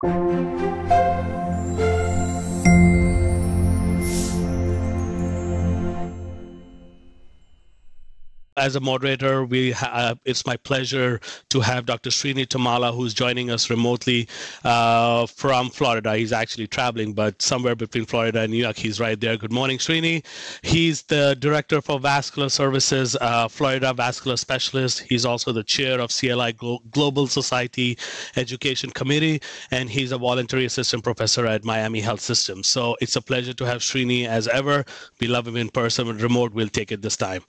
Música as a moderator, we uh, it's my pleasure to have Dr. Srini Tummala, who's joining us remotely uh, from Florida. He's actually traveling, but somewhere between Florida and New York, he's right there. Good morning, Srini. He's the director for vascular services, uh, Florida vascular specialist. He's also the chair of CLI Glo- Global Society Education Committee, and he's a voluntary assistant professor at Miami Health System. So it's a pleasure to have Srini as ever. We love him in person, but remote, we'll take it this time.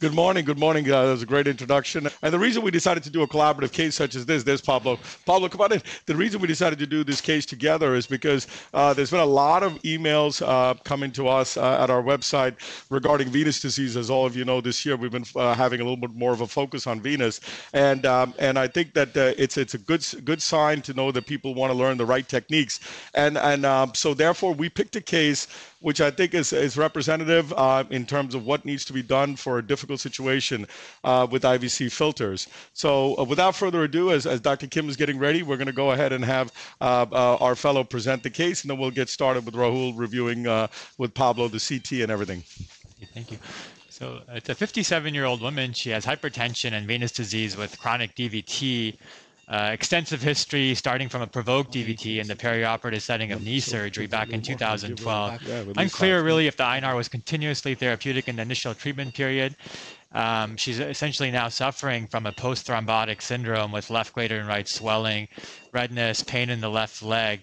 Good morning. Good morning. Uh, that was a great introduction. And the reason we decided to do a collaborative case such as this, there's Pablo. Pablo, come on in. The reason we decided to do this case together is because uh, there's been a lot of emails uh, coming to us uh, at our website regarding venous disease. As all of you know, this year we've been uh, having a little bit more of a focus on venous, and um, and I think that uh, it's it's a good good sign to know that people want to learn the right techniques, and and um, so therefore we picked a case which I think is, is representative uh, in terms of what needs to be done for a difficult situation uh, with IVC filters. So uh, without further ado, as, as Dr. Kim is getting ready, we're going to go ahead and have uh, uh, our fellow present the case, and then we'll get started with Rahul reviewing uh, with Pablo the CT and everything. Thank you. So it's a 57-year-old woman. She has hypertension and venous disease with chronic DVT. Uh, extensive history starting from a provoked DVT in the perioperative setting of knee surgery back in 2012. Unclear really if the INR was continuously therapeutic in the initial treatment period. Um, she's essentially now suffering from a post-thrombotic syndrome with left greater and right swelling, redness, pain in the left leg,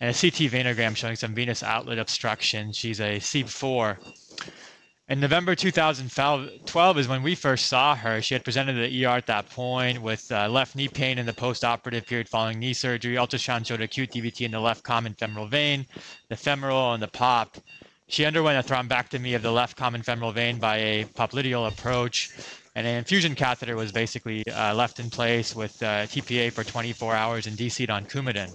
and a CT venogram showing some venous outlet obstruction. She's a CEIB4 in November 2012 is when we first saw her. She had presented to the ER at that point with uh, left knee pain in the post-operative period following knee surgery. Ultrasound showed acute DVT in the left common femoral vein, the femoral, and the pop. She underwent a thrombectomy of the left common femoral vein by a popliteal approach, and an infusion catheter was basically uh, left in place with uh, TPA for 24 hours and DC'd on Coumadin.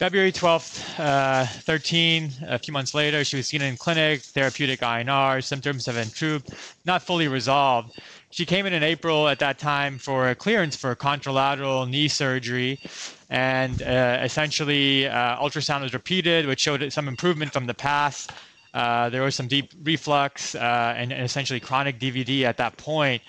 February 12th, uh, 13, a few months later, she was seen in clinic, therapeutic INR, symptoms have improved, not fully resolved. She came in in April at that time for a clearance for contralateral knee surgery. And uh, essentially, uh, ultrasound was repeated, which showed some improvement from the past. Uh, there was some deep reflux uh, and, and, essentially chronic DVT at that point.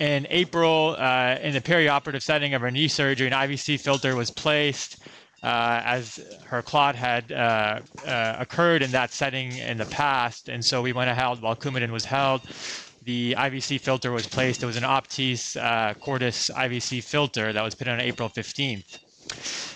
In April, uh, in the perioperative setting of her knee surgery, an IVC filter was placed uh, as her clot had uh, uh occurred in that setting in the past. And so we went ahead while Coumadin was held. The IVC filter was placed. It was an Optease uh, Cordis IVC filter that was put on April 15th.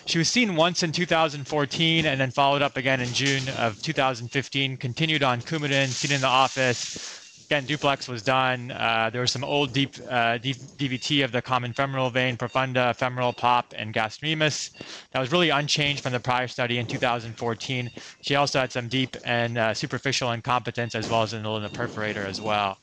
She was seen once in 2014 and then followed up again in June of 2015, continued on Coumadin, seen in the office, again, duplex was done. Uh, there was some old deep, uh, deep DVT of the common femoral vein, profunda, femoral pop, and gastrocnemius. That was really unchanged from the prior study in 2014. She also had some deep and uh, superficial incompetence as well as in the perforator as well.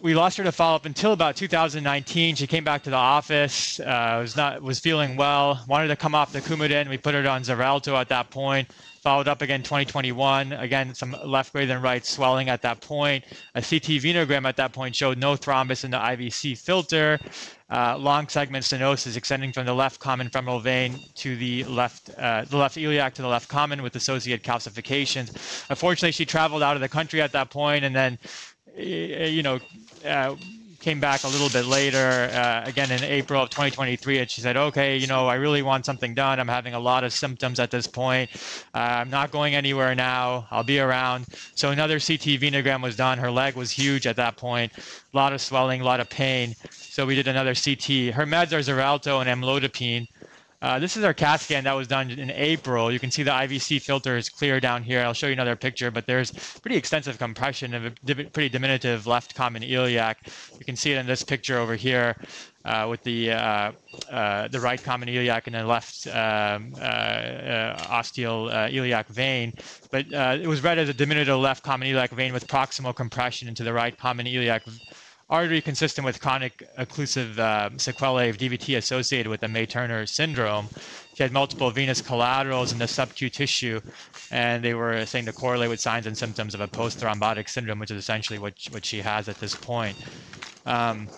We lost her to follow up until about 2019. She came back to the office, uh, was not was feeling well, wanted to come off the Coumadin. We put her on Xarelto at that point followed up again 2021. Again, some left greater than right swelling at that point. A CT venogram at that point showed no thrombus in the IVC filter. Uh, long segment stenosis extending from the left common femoral vein to the left, uh, the left iliac to the left common with associated calcifications. Unfortunately, she traveled out of the country at that point, and then, you know, uh, came back a little bit later, uh, again in April of 2023, and she said, "Okay, you know, I really want something done. I'm having a lot of symptoms at this point. Uh, I'm not going anywhere now. I'll be around." So another CT venogram was done. Her leg was huge at that point, a lot of swelling, a lot of pain. So we did another CT. Her meds are Xarelto and amlodipine. Uh, this is our CAT scan that was done in April. You can see the IVC filter is clear down here. I'll show you another picture, but there's pretty extensive compression of a pretty diminutive left common iliac. You can see it in this picture over here uh, with the uh, uh the right common iliac and the left um, uh, iliac vein. But it was read as a diminutive left common iliac vein with proximal compression into the right common iliac artery consistent with chronic occlusive uh, sequelae of DVT associated with the May-Turner syndrome. She had multiple venous collaterals in the subcu tissue, and they were saying to correlate with signs and symptoms of a post-thrombotic syndrome, which is essentially what, what she has at this point. Um,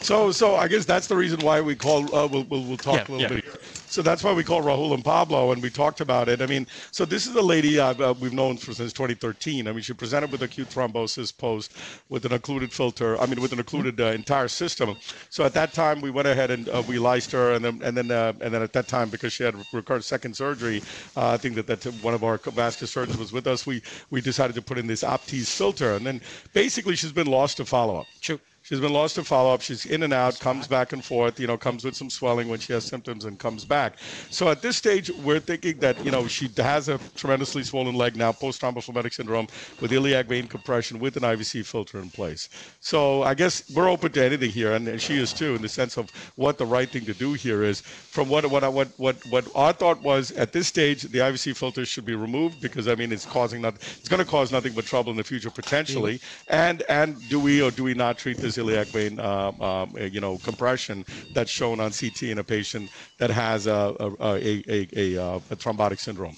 So, so I guess that's the reason why we call. Uh, we'll, we'll, we'll talk Yeah, a little yeah. bit here. So that's why we call Rahul and Pablo, and we talked about it. I mean, so this is a lady uh, we've known for since 2013. I mean, she presented with acute thrombosis post with an occluded filter. I mean, with an occluded uh, entire system. So at that time, we went ahead and uh, we lysed her, and then and then uh, and then at that time, because she had recurrent second surgery, uh, I think that that one of our vascular surgeons was with us. We we decided to put in this Optease filter, and then basically she's been lost to follow up. True. She's been lost to follow up. She's in and out, comes back and forth, you know, comes with some swelling when she has symptoms and comes back. So at this stage, we're thinking that, you know, she has a tremendously swollen leg now, post thrombophlebitic syndrome with iliac vein compression with an IVC filter in place. So I guess we're open to anything here, and, and she is too, in the sense of what the right thing to do here is. From what what what what what our thought was at this stage, the IVC filter should be removed because I mean it's causing not it's going to cause nothing but trouble in the future potentially. Mm-hmm. And and do we or do we not treat this iliac vein, uh, um, uh, you know, compression that's shown on CT in a patient that has a a a, a, a, a thrombotic syndrome?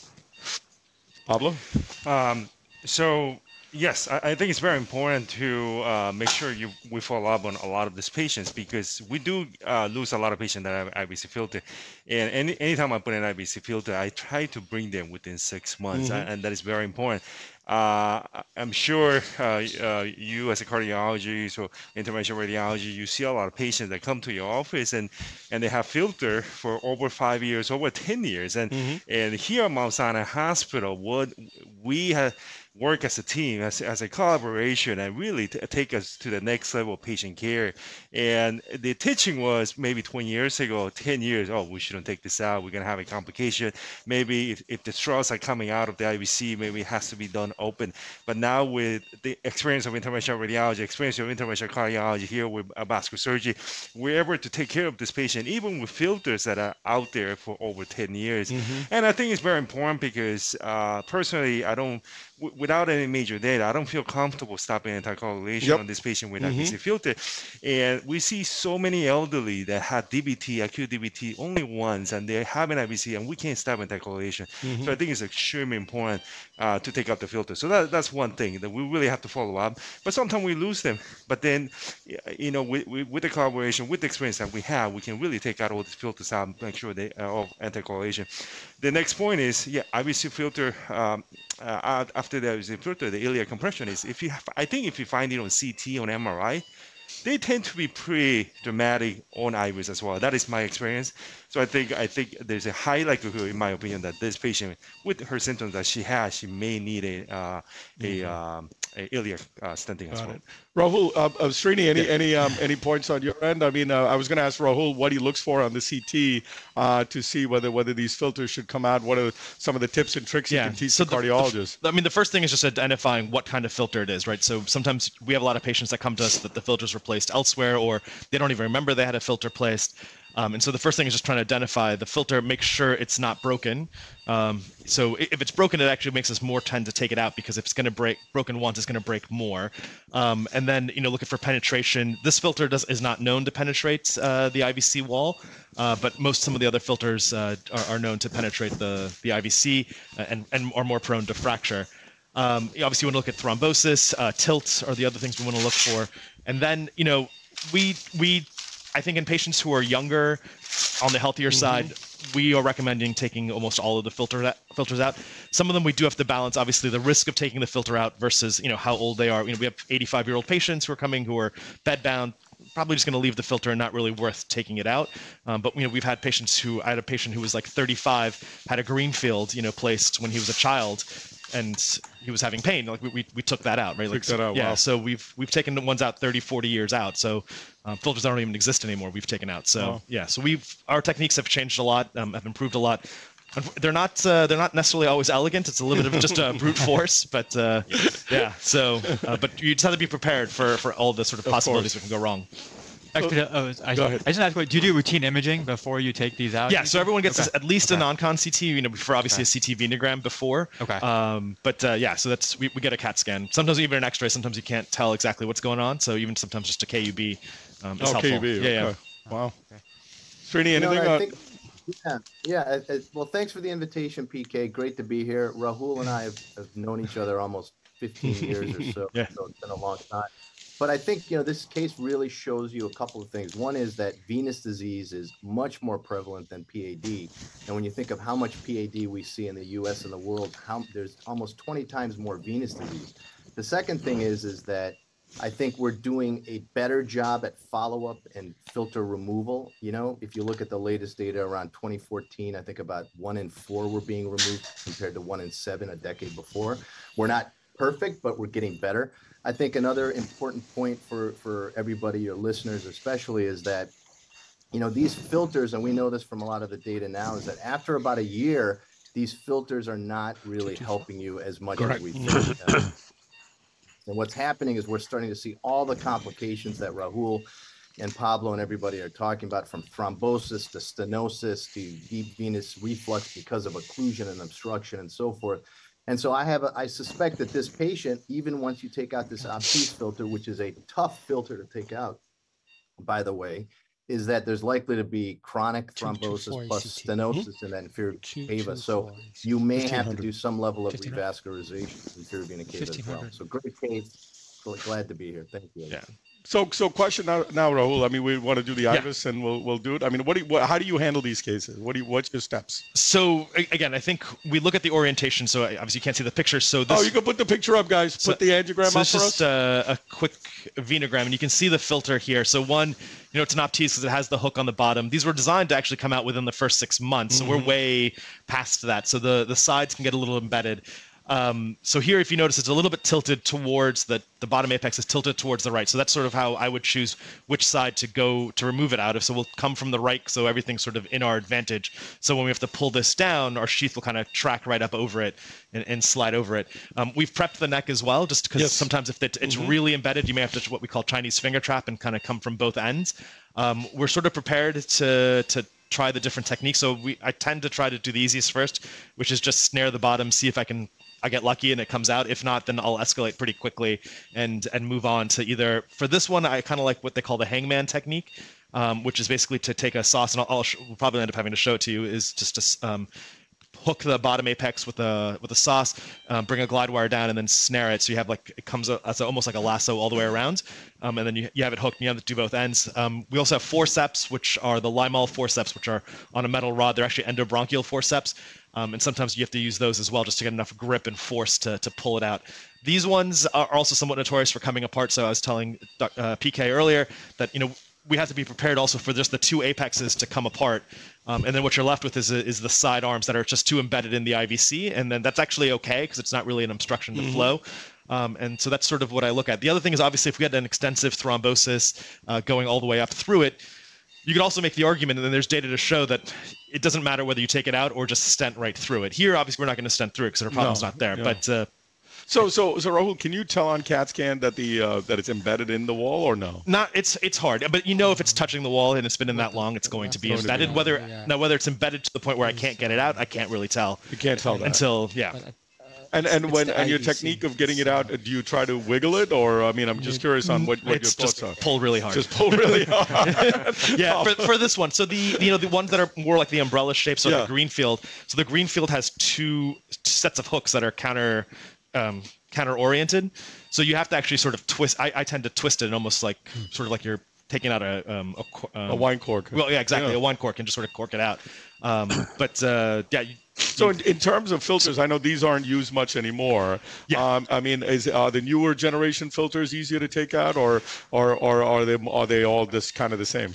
Pablo. Um, so yes, I, I think it's very important to uh, make sure you we follow up on a lot of these patients because we do uh, lose a lot of patients that have IVC filter, and any anytime I put an IVC filter, I try to bring them within six months, and, and that is very important. Uh, I'm sure uh, uh, you, as a cardiologist or interventional radiology, you see a lot of patients that come to your office and and they have filter for over five years, over ten years, and and here at Mount Sinai Hospital, what we have work as a team, as, as a collaboration, and really t- take us to the next level of patient care. And the teaching was maybe 20 years ago, 10 years, oh, we shouldn't take this out. We're going to have a complication. Maybe if, if the straws are coming out of the IVC, maybe it has to be done open. But now with the experience of interventional radiology, experience of interventional cardiology here with uh, vascular surgery, we're able to take care of this patient, even with filters that are out there for over 10 years. And I think it's very important because uh, personally, I don't, w- without any major data, I don't feel comfortable stopping anticoagulation Yep. on this patient with IVC filter. And we see so many elderly that had DVT, acute DVT only once, and they have an IVC, and we can't stop anticoagulation. So I think it's extremely important uh, to take out the filter. So that, that's one thing that we really have to follow up. But sometimes we lose them. But then, you know, with, with, the collaboration, with the experience that we have, we can really take out all these filters out, and make sure they are all anticoagulation. The next point is, yeah, IVC filter. Um, uh, after the IVC filter, the iliac compression is if you have, I think if you find it on CT on MRI, they tend to be pretty dramatic on IVUS as well. That is my experience. So I think I think there's a high likelihood, in my opinion, that this patient, with her symptoms that she has, she may need a uh, a, um, a iliac uh, stenting as well. it. Rahul, uh, uh, Srini, any any um, any points on your end? I mean, uh, I was going to ask Rahul what he looks for on the CT uh, to see whether whether these filters should come out. What are some of the tips and tricks you can teach so the the- the- cardiologists? I mean, the first thing is just identifying what kind of filter it is, right? So sometimes we have a lot of patients that come to us that the filters were placed elsewhere, or they don't even remember they had a filter placed. Um, and so the first thing is just trying to identify the filter, make sure it's not broken. Um, so if it's broken, it actually makes us more tend to take it out because if it's going to break, broken once, it's going to break more. Um, and then you know, looking for penetration. This filter does is not known to penetrate uh, the IVC wall, uh, but most some of the other filters uh, are, are known to penetrate the the IVC uh, and and are more prone to fracture. Um, you obviously, want to look at thrombosis, uh, tilt are the other things we want to look for, and then you know, we we, I think in patients who are younger, on the healthier side, we are recommending taking almost all of the filter that, filters out. Some of them we do have to balance, obviously, the risk of taking the filter out versus you know how old they are. You know, we have 85 year old patients who are coming who are bedbound. Probably just going to leave the filter and not really worth taking it out. Um, but you know, we've had patients who I had a patient who was like 35, had a greenfield, you know, placed when he was a child, and he was having pain. Like we, we, we took that out, right? Like Took that out, Yeah. wow. So we've we've taken the ones out 30, 40 years out. So um, filters don't even exist anymore. We've taken out. So Wow. yeah. So we've our techniques have changed a lot. Um, have improved a lot. They're not uh, they're not necessarily always elegant. It's a little bit of just a brute force, but uh, yeah. So, uh, but you just have to be prepared for for all the sort of possibilities that can go wrong. Actually, oh, I, Go ahead. I just ask, do you do routine imaging before you take these out? Yeah, so everyone gets Okay. at least a non-con CT, you know, for obviously a CT venogram before. Okay. Um, but uh, yeah, so that's we, we get a CAT scan. Sometimes even an X-ray. Sometimes you can't tell exactly what's going on. So even sometimes just a KUB um, is Oh, helpful. KUB. Yeah, yeah. okay. Wow. Srini, You know, anything? I think, yeah, yeah. it- it- well, thanks for the invitation, PK. Great to be here. Rahul and I have, have known each other almost 15 years or so. Yeah. So it's been a long time. But I think you know this case really shows you a couple of things. One is that venous disease is much more prevalent than PAD, and when you think of how much PAD we see in the U.S. and the world, how there's almost 20 times more venous disease. The second thing is is that I think we're doing a better job at follow up and filter removal. You know, if you look at the latest data around 2014, I think about one in four were being removed compared to one in seven a decade before. We're not perfect, but we're getting better. I think another important point for, for everybody, your listeners especially, is that, you know, these filters, and we know this from a lot of the data now, is that after about a year, these filters are not really helping you as much Correct. as we think. Uh, and what's happening is we're starting to see all the complications that Rahul and Pablo and everybody are talking about from thrombosis to stenosis to deep venous reflux because of occlusion and obstruction and so forth. And so I have, a, I suspect that this patient, even once you take out this Optease filter, which is a tough filter to take out, by the way, is that there's likely to be chronic Two, two, thrombosis plus stenosis in that inferior Two, cava. two, So you may have to do some level of 1500. revascularization in inferior vena cava as well. So great case. Gl- Glad to be here. Thank you. Yeah. So, so question now, now, Rahul. I mean, we want to do the Yeah. IVUS, and we'll we'll do it. I mean, what do you, what, how do you handle these cases? What do you, what's your steps? So again, I think we look at the orientation. So obviously you can't see the picture. So this, oh, you can put the picture up, guys. So- Put the angiogram so up for just us. a, a quick venogram, and you can see the filter here. So one, you know, it's an Optease because it has the hook on the bottom. These were designed to actually come out within the first six months, so Mm-hmm. we're way past that. So the the sides can get a little embedded. Um, so here, if you notice, it's a little bit tilted towards the the bottom apex is tilted towards the right. So that's sort of how I would choose which side to go to remove it out of. So we'll come from the right, so everything's sort of in our advantage. So when we have to pull this down, our sheath will kind of track right up over it and, and slide over it. Um, we've prepped the neck as well, just because Yes. sometimes if it, it's really embedded, you may have to what we call Chinese finger trap and kind of come from both ends. Um, we're sort of prepared to to try the different techniques. So we I tend to try to do the easiest first, which is just snare the bottom, see if I can I get lucky and it comes out. If not, then I'll escalate pretty quickly and and move on to either for this one I kind of like what they call the hangman technique, um, which is basically to take a SOS and I'll, I'll sh- we'll probably end up having to show it to you is just to um, hook the bottom apex with a with a SOS, um, bring a glide wire down, and then snare it. So you have like it comes as almost like a lasso all the way around, um, and then you, you have it hooked. and You have to do both ends. Um, we also have forceps, which are the Lymol forceps, which are on a metal rod. They're actually endobronchial forceps, um, and sometimes you have to use those as well just to get enough grip and force to to pull it out. These ones are also somewhat notorious for coming apart. So I was telling uh, PK earlier that you know we have to be prepared also for just the two apexes to come apart. Um, and then what you're left with is, is the side arms that are just too embedded in the IVC. And then that's actually okay because it's not really an obstruction to flow. Um, and so that's sort of what I look at. The other thing is obviously if we had an extensive thrombosis uh, going all the way up through it, you could also make the argument, and then there's data to show that it doesn't matter whether you take it out or just stent right through it. Here, obviously, we're not going to stent through it because our problem's No, not there. no. But uh, So, so, so, Rahul, can you tell on CAT scan that the uh, that it's embedded in the wall or no? not it's it's hard but you know if it's touching the wall and it's been in that long it's going to be Going to be embedded whether yeah. now whether it's embedded to the point where i can't get it out i can't really tell You can't tell that. until yeah But, uh, and and when and your IVC. technique of getting it out, do you try to wiggle it, or I mean, I'm just curious on what, what it's your just thoughts are. pull really hard Just pull really hard. yeah for, for this one so the you know the ones that are more like the umbrella shape so Yeah. the greenfield so the greenfield has two sets of hooks that are counter um, counter oriented so you have to actually sort of twist I, I tend to twist it and almost like sort of like you're taking out a um, a, um, a wine cork. well yeah exactly Yeah. a wine cork and just sort of cork it out um, but uh, yeah you, So in, in terms of filters, I know these aren't used much anymore. Yeah. Um, I mean, is are the newer generation filters easier to take out, or or or are they are they all just kind of the same?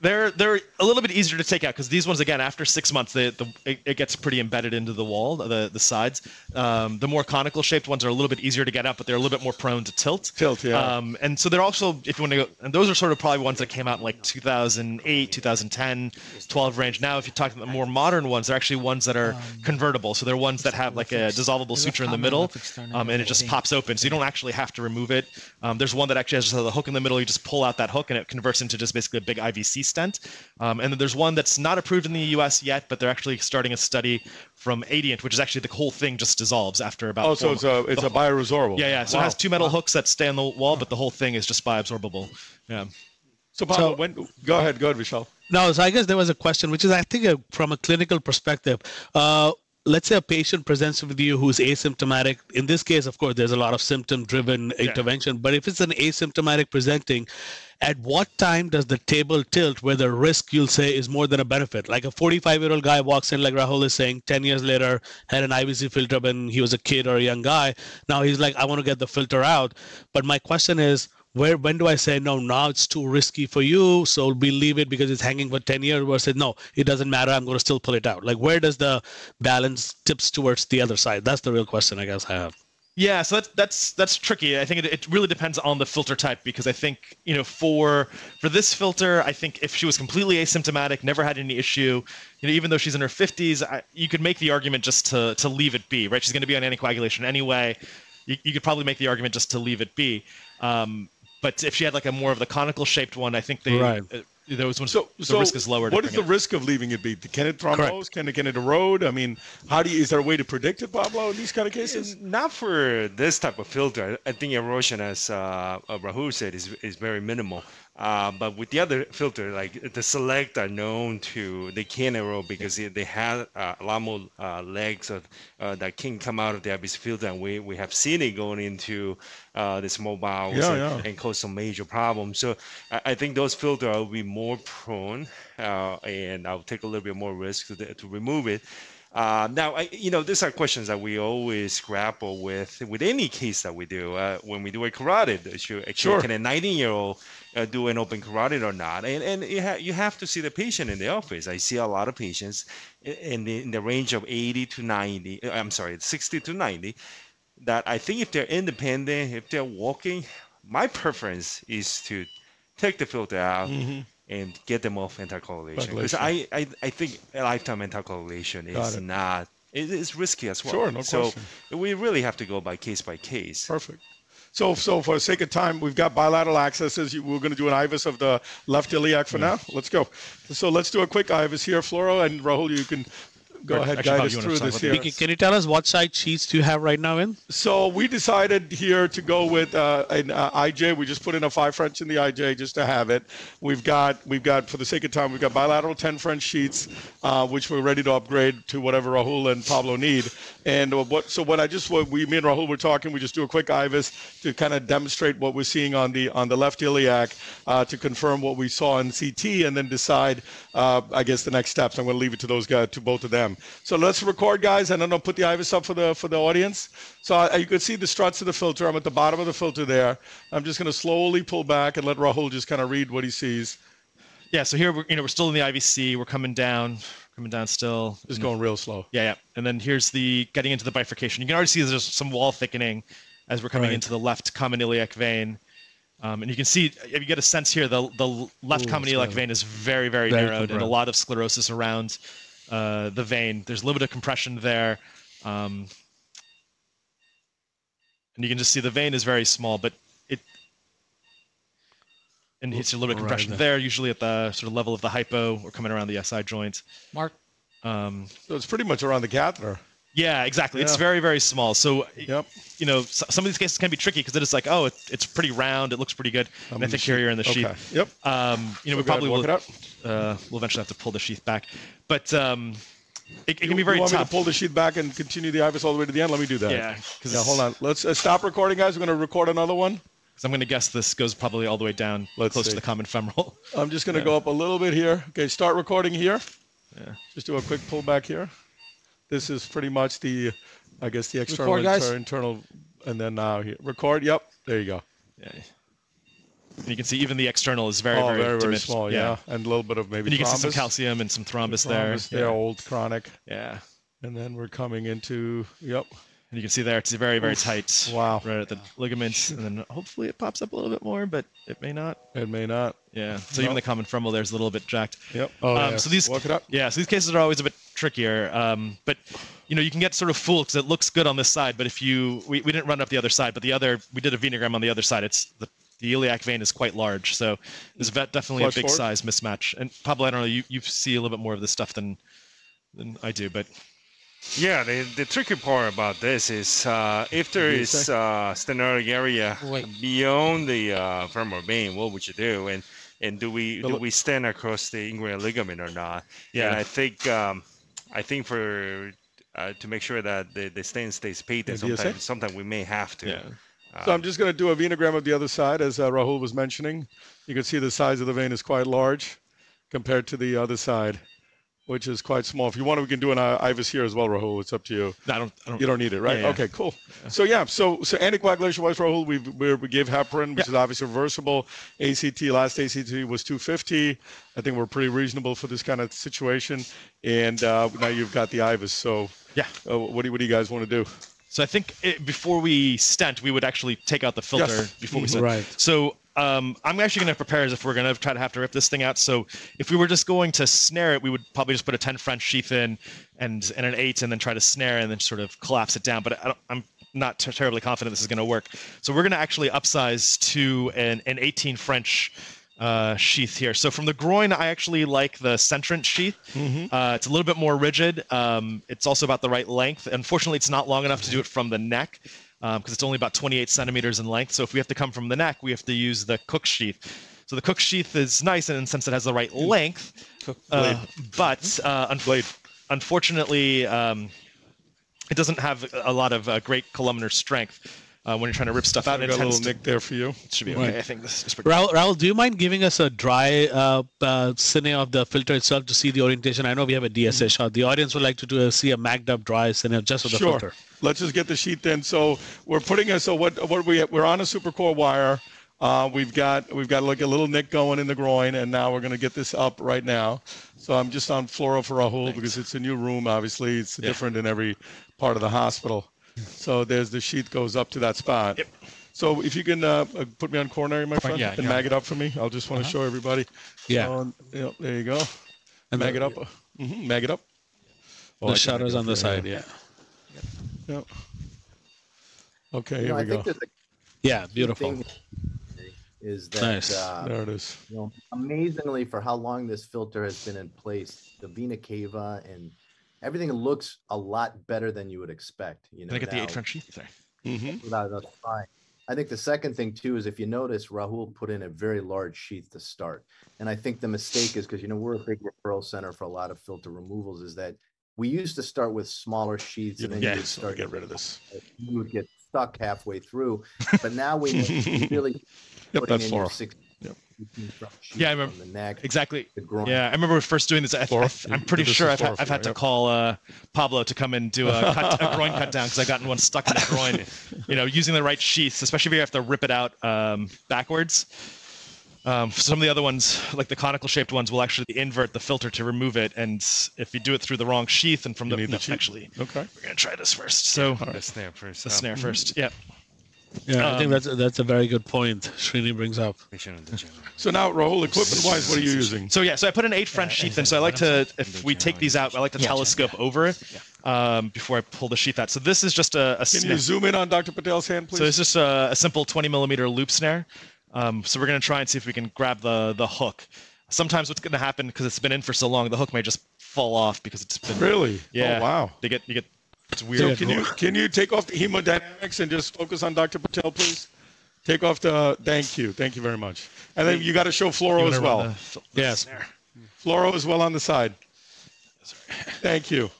They're they're a little bit easier to take out because these ones again after six months they, the it, it gets pretty embedded into the wall the the sides. Um, the more conical shaped ones are a little bit easier to get out, but they're a little bit more prone to tilt. Tilt, yeah. Um, and so they're also if you want to go, and those are sort of probably ones that came out in like 2008, 2010, 12 range. Now if you talk about the more modern ones, they're actually ones that are convertible. So they're ones that have like a dissolvable suture in the middle, um, and it just pops open. So you don't actually have to remove it. Um, there's one that actually has a hook in the middle. You just pull out that hook, and it converts into just basically a big IVC stent. Um, and then there's one that's not approved in the U.S. yet, but they're actually starting a study from Adient, which is actually the whole thing just dissolves after about. Oh, so four it's a it's a bioresorbable. yeah, yeah. So Wow. it has two metal hooks that stay on the wall, but the whole thing is just bioabsorbable. Yeah. So, Pablo, So- when go ahead, go ahead, Vishal. No, so I guess there was a question, which is, I think, uh from a clinical perspective, uh, let's say a patient presents with you who's asymptomatic. In this case, of course, there's a lot of symptom-driven Yeah. intervention. But if it's an asymptomatic presenting, at what time does the table tilt where the risk you'll say is more than a benefit? Like a 45-year-old guy walks in, like Rahul is saying, 10 years later had an IVC filter when he was a kid or a young guy. Now he's like, I want to get the filter out. But my question is, where when do I say no? Now it's too risky for you, so we leave it because it's hanging for 10 years. Versus no, it doesn't matter. I'm going to still pull it out. Like where does the balance tips towards the other side? That's the real question I guess I have. Yeah, so that's that's that's tricky. I think it, it really depends on the filter type because I think you know for for this filter, I think if she was completely asymptomatic, never had any issue, you know, even though she's in her 50s, I, you could make the argument just to to leave it be, right? She's going to be on anticoagulation anyway. You, you could probably make the argument just to leave it be. Um, but if she had like a more of the conical shaped one, I think they Right. uh, those ones So, the so risk is lower. What is the it. risk of leaving it be? Can it thrombose? Can it can it erode? I mean, how do you? Is there a way to predict it, Pablo? In these kind of cases? Not for this type of filter. I think erosion, as uh, uh, Rahul said, is, is very minimal. Uh, but with the other filter, like the Celect are known to, they can erode because they, they have uh, a lot more uh, legs of, uh, that can come out of the IVC filter. And we, we have seen it going into uh, this mobile Yeah, and, yeah. and cause some major problems. So I, I think those filters will be more prone uh, and I'll take a little bit more risk to, to remove it. Uh, now, I, you know, these are questions that we always grapple with with any case that we do. Uh, when we do a carotid, should, actually, Sure. can a 19-year-old uh, do an open carotid or not? And and you, ha- you have to see the patient in the office. I see a lot of patients in the, in the range of 80 to 90. uh, I'm sorry, 60 to 90. That I think if they're independent, if they're walking, my preference is to take the filter out Mm-hmm. and get them off anticoagulation. Because I, I, I think a lifetime anticoagulation is it. not, it is risky as well. Sure, no so question. we really have to go by case by case. Perfect. So, so for the sake of time, we've got bilateral accesses. We're going to do an IVUS of the left iliac for now. Let's go. So let's do a quick IVUS here, Floro and Rahul. You can go ahead, actually, guide us you through this here. Can, can you tell us what side sheets do you have right now in? So we decided here to go with uh, an uh, IJ. We just put in a five French in the IJ just to have it. We've got we've got for the sake of time we've got bilateral ten French sheets, uh, which we're ready to upgrade to whatever Rahul and Pablo need. And uh, what so what I just what we me and Rahul were talking. We just do a quick IVUS to kind of demonstrate what we're seeing on the on the left iliac uh, to confirm what we saw in CT, and then decide uh, I guess the next steps. I'm going to leave it to those guys to both of them. So let's record, guys, and then I'll put the IVUS up for the for the audience. So uh, you can see the struts of the filter. I'm at the bottom of the filter there. I'm just going to slowly pull back and let Rahul just kind of read what he sees. Yeah, so here we're you know we're still in the IVC. We're coming down, coming down still. It's going real slow. Yeah, yeah. And then here's the getting into the bifurcation. You can already see there's some wall thickening as we're coming Right. into the left common iliac vein. Um, and you can see, if you get a sense here, the the left Ooh, common iliac vein is very, very, very narrowed and a lot of sclerosis around uh, the vein. There's a little bit of compression there. Um, and you can just see the vein is very small, but it, and it's a little bit of compression there. there, usually at the sort of level of the hypo or coming around the SI joint. Mark, Um, So it's pretty much around the catheter. Yeah, exactly. It's very, very small. So, Yep. you know, some of these cases can be tricky because it's like, oh, it, it's pretty round. It looks pretty good. I'm and I think here you're in the sheath. Okay. Yep. Um, you know, we So ahead, probably will. it. Uh, we'll eventually have to pull the sheath back, but um, it, it can You- be very you want me tough. to pull the sheath back and continue the IVUS all the way to the end? Let me do that. yeah, Yeah, hold on. Let's uh, stop recording, guys. We're going to record another one. Because I'm going to guess this goes probably all the way down, Let's close see. to the common femoral. I'm just going to Yeah. go up a little bit here. Okay, start recording here. Yeah. Just do a quick pull back here. This is pretty much the, I guess the external Record, inter- internal, and then now here record. Yep, there you go. Yeah. And you can see even the external is very, oh, very, very, very small. Yeah. and a little bit of maybe. And you can see some calcium and some thrombus, Thrombus there. there, Yeah. old chronic, yeah. and then we're coming into. Yep. And you can see there it's very, very Oof. tight. Wow. Right at the ligaments, and then hopefully it pops up a little bit more, but it may not. It may not. Yeah. So No. even the common femoral there's a little bit jacked. Yep. Oh, Um, yeah. so these- Walk it up. Yeah. So these cases are always a bit trickier. Um, but you know, you can get sort of fooled because it looks good on this side, but if you we, we didn't run up the other side, but the other we did a venogram on the other side. It's the the iliac vein is quite large, so there's definitely Flush a big forward. size mismatch. And Pablo, I don't know, you, you see a little bit more of this stuff than than I do, but Yeah, the, the tricky part about this is uh, if there you is uh, stenotic area Wait. beyond the uh, femoral vein, what would you do? And and do we do we stand across the inguinal ligament or not? Yeah. And I think um, I think for uh, to make sure that the, the stent stays patent. Sometimes, sometimes we may have to. Yeah. So Uh, I'm just going to do a venogram of the other side, as uh, Rahul was mentioning. You can see the size of the vein is quite large compared to the other side, which is quite small. If you want, we can do an uh, IVUS here as well, Rahul. It's up to you. I don't. I don't You don't need it, right? Yeah, yeah. Okay, cool. So yeah, so so anticoagulation wise, Rahul, we we, we gave heparin, which Yeah. is obviously reversible. ACT last ACT was 250. I think we're pretty reasonable for this kind of situation. And uh, now you've got the IVUS. So Yeah. uh, what do what do you guys want to do? So I think it, before we stent, we would actually take out the filter Yes. before we Mhm. stent. Right. So um, I'm actually going to prepare as if we're going to try to have to rip this thing out. So if we were just going to snare it, we would probably just put a 10 French sheath in and and an eight, and then try to snare and then sort of collapse it down. But I don't, I'm not ter- terribly confident this is going to work. So we're going to actually upsize to an, an 18 French. Uh, sheath here. So from the groin, I actually like the Sentrant sheath. Uh, it's a little bit more rigid. Um, it's also about the right length. Unfortunately, it's not long enough to do it from the neck because it's only about 28 centimeters in length. So if we have to come from the neck, we have to use the Cook sheath. So the Cook sheath is nice in the sense it has the right length, uh, but uh, un- unfortunately, um, it doesn't have a lot of uh, great columnar strength uh, when you're trying to rip stuff out. I It got a little to- nick there for you. it should be Right. okay. I think this is pretty. Rahul, Rahul, do you mind giving us a dry uh, uh, cine of the filter itself to see the orientation? I know we have a DSA shot. The audience would like to do a, see a magged up dry cine just of the sure. filter. Let's just get the sheet then. So we're putting a so what what we we're on a supercore wire. Uh, we've got we've got like a little nick going in the groin, and now we're going to get this up right now. So I'm just on fluoro for Rahul because it's a new room. Obviously, it's different in every part of the hospital. So there's the sheet goes up to that spot. Yep. So if you can uh, uh, put me on coronary, my friend, yeah, and yeah. mag it up for me. I'll just want to show everybody. Yeah. So, you know, there you go. And mag the- it up. hmm mag it up. Oh, I The can shutters on the side, yeah. Yep. Okay, You here know, we I go. think a Yeah, beautiful. thing is that Nice. uh, There it is. you know, amazingly for how long this filter has been in place, the Vena Cava and everything looks a lot better than you would expect. You know, Can I get the eight French sheath there? Mm-hmm. without another fine. I think the second thing too is if you notice, Rahul put in a very large sheath to start, and I think the mistake is because you know we're a big referral center for a lot of filter removals. Is that we used to start with smaller sheaths, and then Yeah, you would so start get rid of this. You would get stuck halfway through, but now we we really Yep, putting that's in six. Yeah, I remember- the neck, Exactly. the groin. Yeah, I remember first doing this. I, Flora? I, am pretty this sure I've, Flora had- I've had to call uh, Pablo to come and do a, cut, a groin cut down because I gotten one stuck in the groin. You know, using the right sheaths, especially if you have to rip it out um, backwards. Um, some of the other ones, like the conical shaped ones, will actually invert the filter to remove it. And if you do it through the wrong sheath and from You the, need the no, actually, Okay. we're gonna try this first. So The snare first. the um, snare first. Yeah. Yeah, I think Um, that's that's a very good point Srini brings up. Patient on the general. So now, Rahul, equipment-wise, what are you using? So yeah, so I put an eight French sheath in. So I like to, if we take these out, I like to telescope over it um, before I pull the sheath out. So this is just a, a Can snare. you zoom in on Dr. Patel's hand, please? So it's just a, a simple 20 millimeter loop snare. Um, so we're gonna try and see if we can grab the the hook. Sometimes what's gonna happen because it's been in for so long, the hook may just fall off because it's been really? Yeah. Oh, wow. They get you get it's So weird. can you can you take off the hemodynamics and just focus on Dr. Patel, please? Take off the. Thank you. Thank you very much. And then you got to show You fluoro as well. the the Yes. snare? Fluoro as well on the side. Thank you.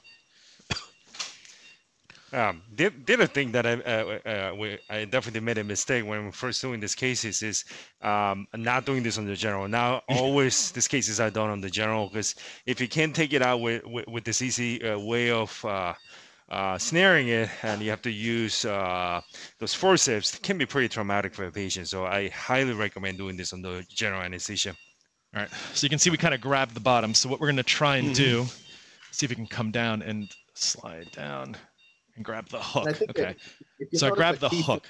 Um, the, the other thing that I, uh, uh, we, I definitely made a mistake when we first doing these cases is um, not doing this on the general. Now, always these cases are done on the general because if you can't take it out with, with, with this easy uh, way of uh, snaring it and you have to use uh, those forceps, it can be pretty traumatic for a patient. So I highly recommend doing this on the general anesthesia. All right. So you can see we kind of grab the bottom. So what we're gonna try and do, see if we can come down and slide down and grab the hook. And I think that Okay. if you So I notice grabbed the hook.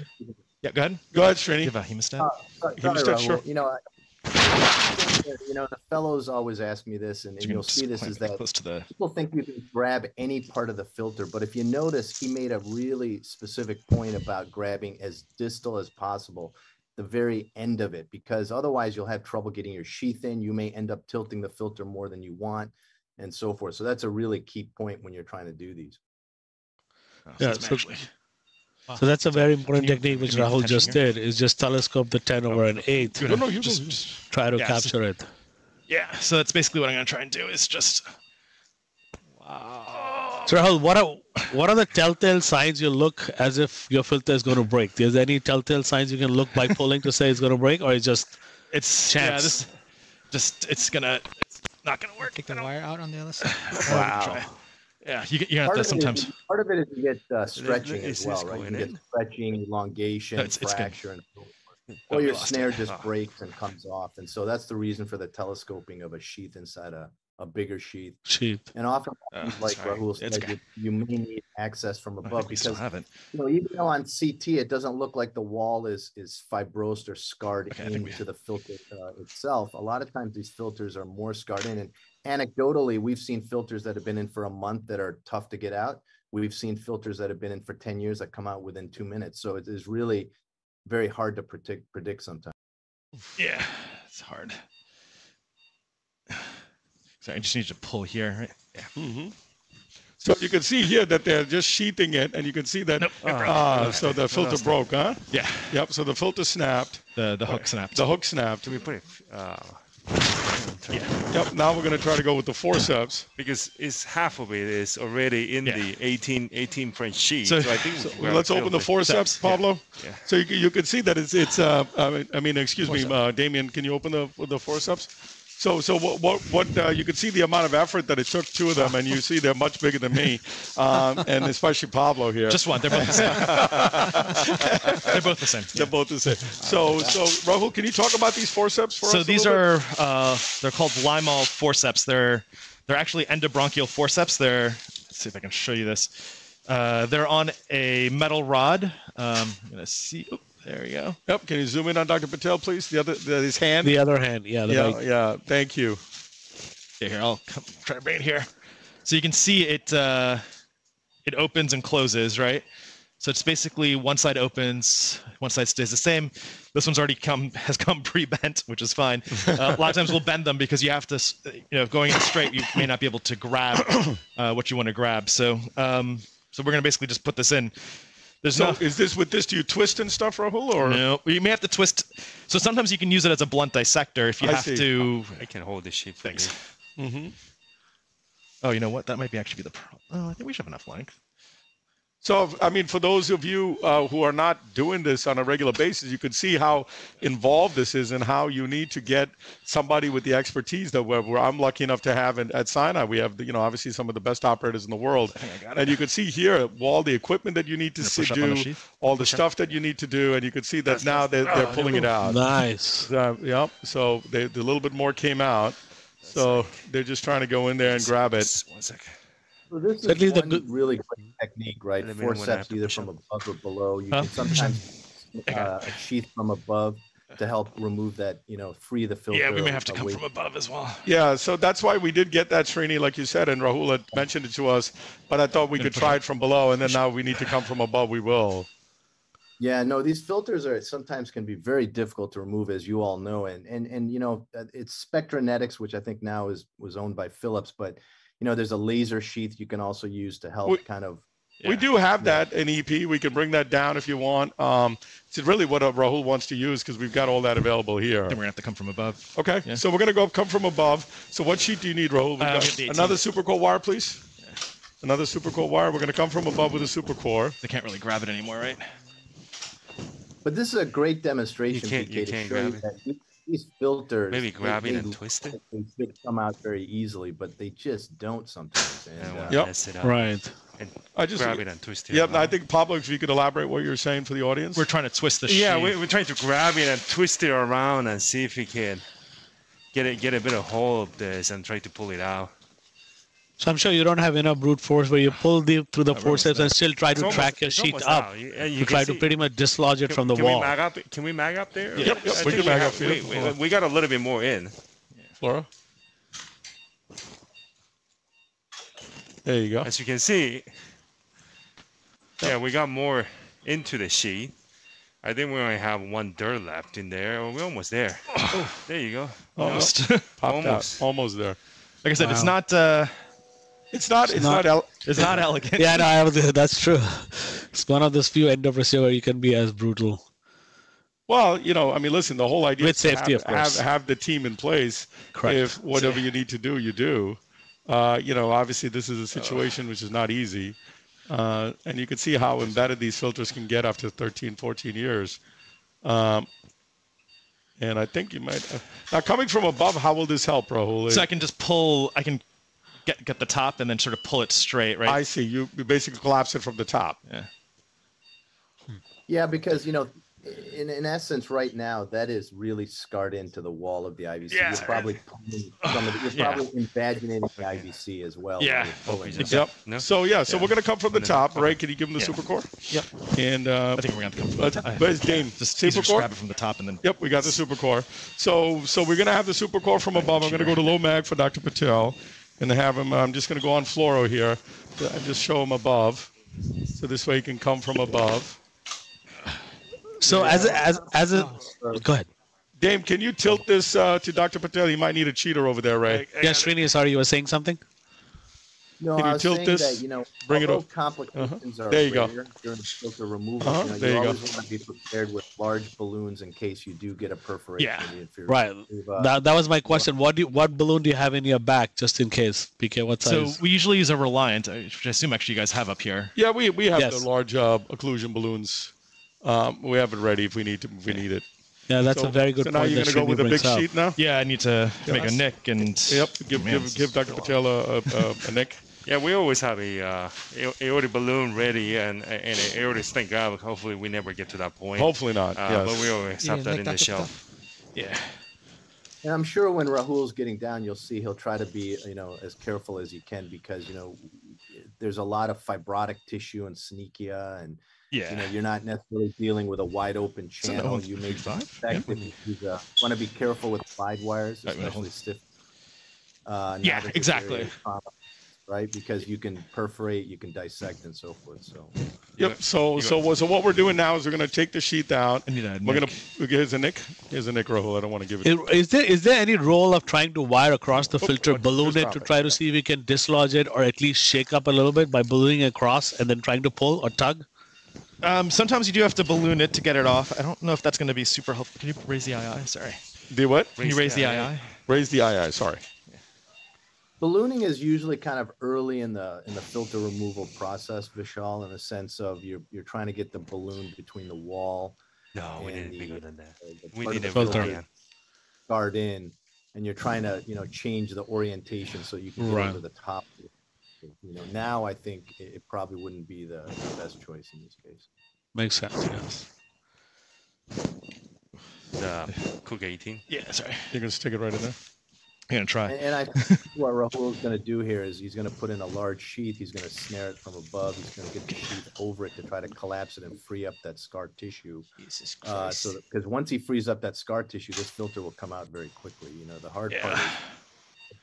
Yeah. Go ahead. Go ahead, Srini. Give a hemostat. Uh, sorry, Give me sorry, sure. You know, I, you know, the fellows always ask me this, and, and you you'll see this clamp is that close to the people think you can grab any part of the filter, but if you notice, he made a really specific point about grabbing as distal as possible, the very end of it, because otherwise you'll have trouble getting your sheath in. You may end up tilting the filter more than you want, and so forth. So that's a really key point when you're trying to do these. Oh, Yeah, it's so- actually- So that's a very important you- technique which Rahul just here? did is just telescope the 10 over an 8. No, no, you Just- go. just- Try to Yeah, so- capture it. Yeah, so that's basically what I'm gonna try and do is just. Wow. So Rahul, what are What are the telltale signs you look as if your filter is going to break? There's any telltale signs you can look by pulling to say it's going to break, or it's just It's yeah, Chance. this just it's gonna it's not gonna work. Take the wire out on the other side. wow. Yeah, you you're gonna have to sometimes. is, part of it is you get uh, stretching is as well, this right? You going get in? stretching, elongation, No, it's- it's good. fracture, and so forth. Or your snare it. just breaks and comes off. And so that's the reason for the telescoping of a sheath inside a, a bigger sheath. Sheath. And often, Uh, like sorry. Rahul said, you, you may need access from above think because have it. you know even though on CT it doesn't look like the wall is is fibrosed or scarred Okay, I we- into the filter uh, itself. A lot of times these filters are more scarred in. And anecdotally, we've seen filters that have been in for a month that are tough to get out. We've seen filters that have been in for 10 years that come out within two minutes. So it is really very hard to predict predict sometimes. Yeah, it's hard. Sorry, I just need to pull here. Right? Yeah. hmm So you can see here that they're just sheathing it, and you can see that. Nope. it broke. Uh, so the filter else? broke, huh? yeah, Yep. So the filter snapped. the the hook snapped. The hook snapped. Do we put it? Uh, Yep. Now we're gonna try to go with the forceps. because it's half of it is already in Yeah. the 18 18 French sheet. So- So, I think So we're let's open the forceps, Yeah. Pablo. Yeah. So you, can- you can see that it's it's. Uh, I mean, I mean, excuse me, Forceps. uh, Damien. Can you open the the forceps? So so what what what uh, you can see the amount of effort that it took two of them, and you see they're much bigger than me, um, and especially Pablo here. Just one. They're both the same. they're both the same. They're both the same. So so Rahul, can you talk about these forceps for us? So these are uh, they're called Lymol forceps. They're they're actually endobronchial forceps. They're let's see if I can show you this. Uh, they're on a metal rod. Um, I'm gonna see. oop, there we go. Yep. Can you zoom in on Dr. Patel, please? The other the, his hand. The other hand, yeah. The yeah right- yeah. Thank you. Here, here, I'll come, try to bring it here. So you can see it. Uh, it opens and closes, right? So it's basically one side opens, one side stays the same. This one's already come has come pre-bent, which is fine. Uh, a lot of times we'll bend them because you have to, you know, going in straight, you may not be able to grab uh, what you want to grab. So, um, so we're gonna basically just put this in. There's So no. is this with this? Do you twist and stuff, Rahul, or No, you may have to twist. So sometimes you can use it as a blunt dissector if you I have see. to. I can hold the sheet. for Thanks. you. hmm Oh, you know what? That might be actually be the problem. Oh, I think we should have enough length. So, I mean, for those of you uh, who are not doing this on a regular basis, you can see how involved this is and how you need to get somebody with the expertise that we're, we're- I'm lucky enough to have in, at Sinai. We have, you know, obviously some of the best operators in the world. think I got it. And you can see here all the equipment that you need to see, push up on the do, all the stuff that you need to do, and you can see that now they're, they're pulling it out. Nice. Uh, yep. So they, a little bit more came out. So they're just trying to go in there and grab it. One second. So this So at is least the one good- really great technique, right? Let me know when I have Forceps to either push from up. above or below. You Huh? can sometimes uh, a sheath from above to help remove that, you know, free the filter. Yeah, we may have to come away from above as well. Yeah, so that's why we did get that Srini, like you said, and Rahul had mentioned it to us. But I thought we could try it from below, and then now we need to come from above. We will. Yeah, no, these filters are sometimes can be very difficult to remove, as you all know, and and and you know, uh, it's Spectranetics, which I think now is was owned by Philips, but you know, there's a laser sheath you can also use to help We- kind of. We do have that in EP. We can bring that down if you want. Um, it's really what uh, Rahul wants to use because we've got all that available here. Then we're gonna have to come from above. Okay, Yeah. so we're gonna go come from above. So what sheet do you need, Rahul? Uh, got we have the 18. another super core wire, please. Another super core wire. We're gonna come from above with a super core. They can't really grab it anymore, right? But this is a great demonstration, can't- PK, you to can't show you grab it. that these- these filters. Maybe they- grab it they- and twist it. They should come out very easily, but they just don't sometimes. I And, don't uh, Yep. mess it up. Right. And I just grab it and twist it. Yep. I think Pablo, if you could elaborate what you're saying for the audience. We're trying to twist the Yeah, we, we're trying to grab it and twist it around and see if we can get it, get a bit of hold of this and try to pull it out. So I'm sure you don't have enough brute force where you pull the through the we're forceps and still try to It's track your sheet up. You- you to can try to pretty much dislodge it Can, from the can wall. We mag up, can we mag up there? Yep, yep, we can mag up here. We, we, we got a little bit more in. Flora. There you go. As you can see, yeah, we got more into the sheet. I think we only have one dirt left in there. Oh, we're almost there. there you go. Almost. Almost. Popped Almost. out. Almost there. like I said, it's not. Uh, It's not. It's not. not- el- it's not elegant. Yeah, no, I have, that's true. It's one of those few end endophresia where you can be as brutal. well, you know, I mean, listen. The whole idea With is to safety, have, of course. have have the team in place. Correct. If whatever you need to do, you do. Uh, you know, obviously, this is a situation which is not easy, Uh, and you can see how embedded these filters can get after 13, 14 years. Um, and I think you might. Uh, now, coming from above, how will this help, Rahul? So I can just pull. I can get get the top and then sort of pull it straight, right? I see. You, you basically collapse it from the top. yeah. Yeah, because you know, in, in essence, right now, that is really scarred into the wall of the IVC. Yeah. You're probably pulling some of the, you're Yeah. probably invaginating the IVC as well. Yeah. you're pulling just- it. Yep. No? So yeah, so Yeah. we're gonna come from the top, right? Can you give him the Yeah. super core? Yep. And uh, I think we're gonna come from let's, the top. where's Dane? Just super easier to core. grab it from the top and then. Yep, we got the super core. So so we're gonna have the super core from above. I'm gonna go to low mag for Dr. Patel, and have him. I'm just gonna go on fluoro here, and just show him above. So this way he can come from above. So as a, as as a go ahead. Dame, can you tilt this uh, to Dr. Patel? He might need a cheater over there, Ray. Yeah, Srini, sorry, you were saying something. No, Can you I was tilt saying this? that you know, Bring it although up. complications are There you go. rare during filter removal. Uh-huh, You, know, there you you go. always want to be prepared with large balloons in case you do get a perforation Yeah. inferior. Right. We've, uh, That, that was my question. What do you, what balloon do you have in your back, just in case? PK, what size? So we usually use a Reliant, uh, which I assume actually you guys have up here. Yeah, we we have Yes. the large uh, occlusion balloons. Um, we have it ready if we need to. If we need it. yeah, that's so, a very good So now point. you're that gonna go with a big brings up. sheet now. Yeah, I need to make a nick and. Yep. Give give, give Dr. a. Patel a, a, a nick. Yeah, we always have a uh, a- aortic balloon ready and and an aortic stent graft. Hopefully, we never get to that point. Hopefully not. Uh, yes. But we always have that in the shelf. Yeah. And I'm sure when Rahul's getting down, you'll see he'll try to be, you know, as careful as he can because, you know, there's a lot of fibrotic tissue and synechia and, Yeah. you know, you're not necessarily dealing with a wide open channel. one You may 35? suspect you uh, want to be careful with slide wires, Right, right, hold especially stiff. Uh, Yeah, in this exactly. Area of trauma, Right, because you can perforate, you can dissect and so forth, so. Yep. So so what- so what we're doing now is we're gonna take the sheet out. I need a We're nick. gonna here's a nick. Here's a nick Rahul. I don't want to give it. Is- Is there is there any role of trying to wire across the Oh, filter, oh, balloon it drop to it. try to see if we can dislodge it or at least shake up a little bit by ballooning across and then trying to pull or tug? Um, sometimes you do have to balloon it to get it off. I don't know if that's going to be super helpful. Can you raise the II? Sorry. The what? Can you raise the yeah, II? Raise the II. Sorry. Ballooning is usually kind of early in the in the filter removal process, Vishal, in the sense of you're you're trying to get the balloon between the wall, No, we And need it the- bigger than that. the We part of need the a filter. filter. guard in, and you're trying to you know change the orientation so you can get Right. over the top. You know, now I think it, it probably wouldn't be the, the best choice in this case. Makes sense. Yes. The Cook 18. Yeah, sorry. You're gonna stick it right in there. I'm going to try. And, and I think what Rahul's going to do here is he's going to put in a large sheath. He's going to snare it from above. He's going to get the sheath over it to try to collapse it and free up that scar tissue. Jesus Uh, so because once he frees up that scar tissue, this filter will come out very quickly. You know, the hard part is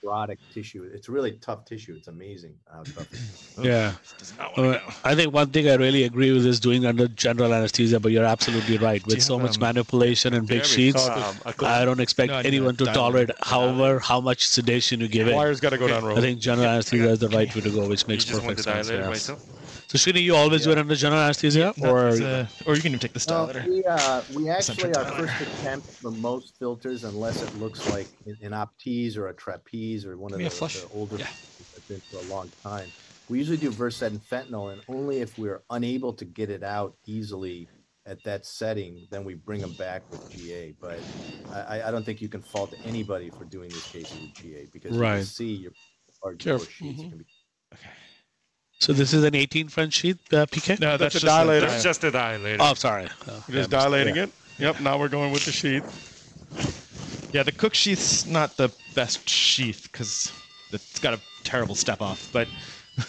fibrotic tissue. It's really tough tissue. It's amazing how tough it is. Yeah. Does not want Uh. I think one thing I really agree with is doing under general anesthesia, but you're absolutely right. With so much manipulation and big sheets, I don't expect No, anyone to tolerate however how much sedation you give it. Wire's got to go Okay. down, Rahul. I think general anesthesia is the right way to go, which makes perfect sense. dilate it yes. myself? So Srini, you always do it under general anesthesia, No, or it's, uh, or you can even take the No, stylator. we, uh, we actually, our dilator. first attempt for most filters, unless it looks like an, an Optease or a TrapEase or one of Give me the, flush. the older Yeah. filters that's been for a long time, we usually do Versed and fentanyl, and only if we're unable to get it out easily at that setting, then we bring them back with GA. But I, I- I don't think you can fault anybody for doing this case with GA because you can see your large Careful. push sheets Mhm. can be Okay. So this is an 18 French sheet, uh, PK? No, that's, a just dilator. That's just a dilator. Oh, sorry. Oh, Just yeah, dilating yeah. it. Yep. Now we're going with the sheet. Yeah, the cook sheath's not the best sheath because it's got a terrible step off. But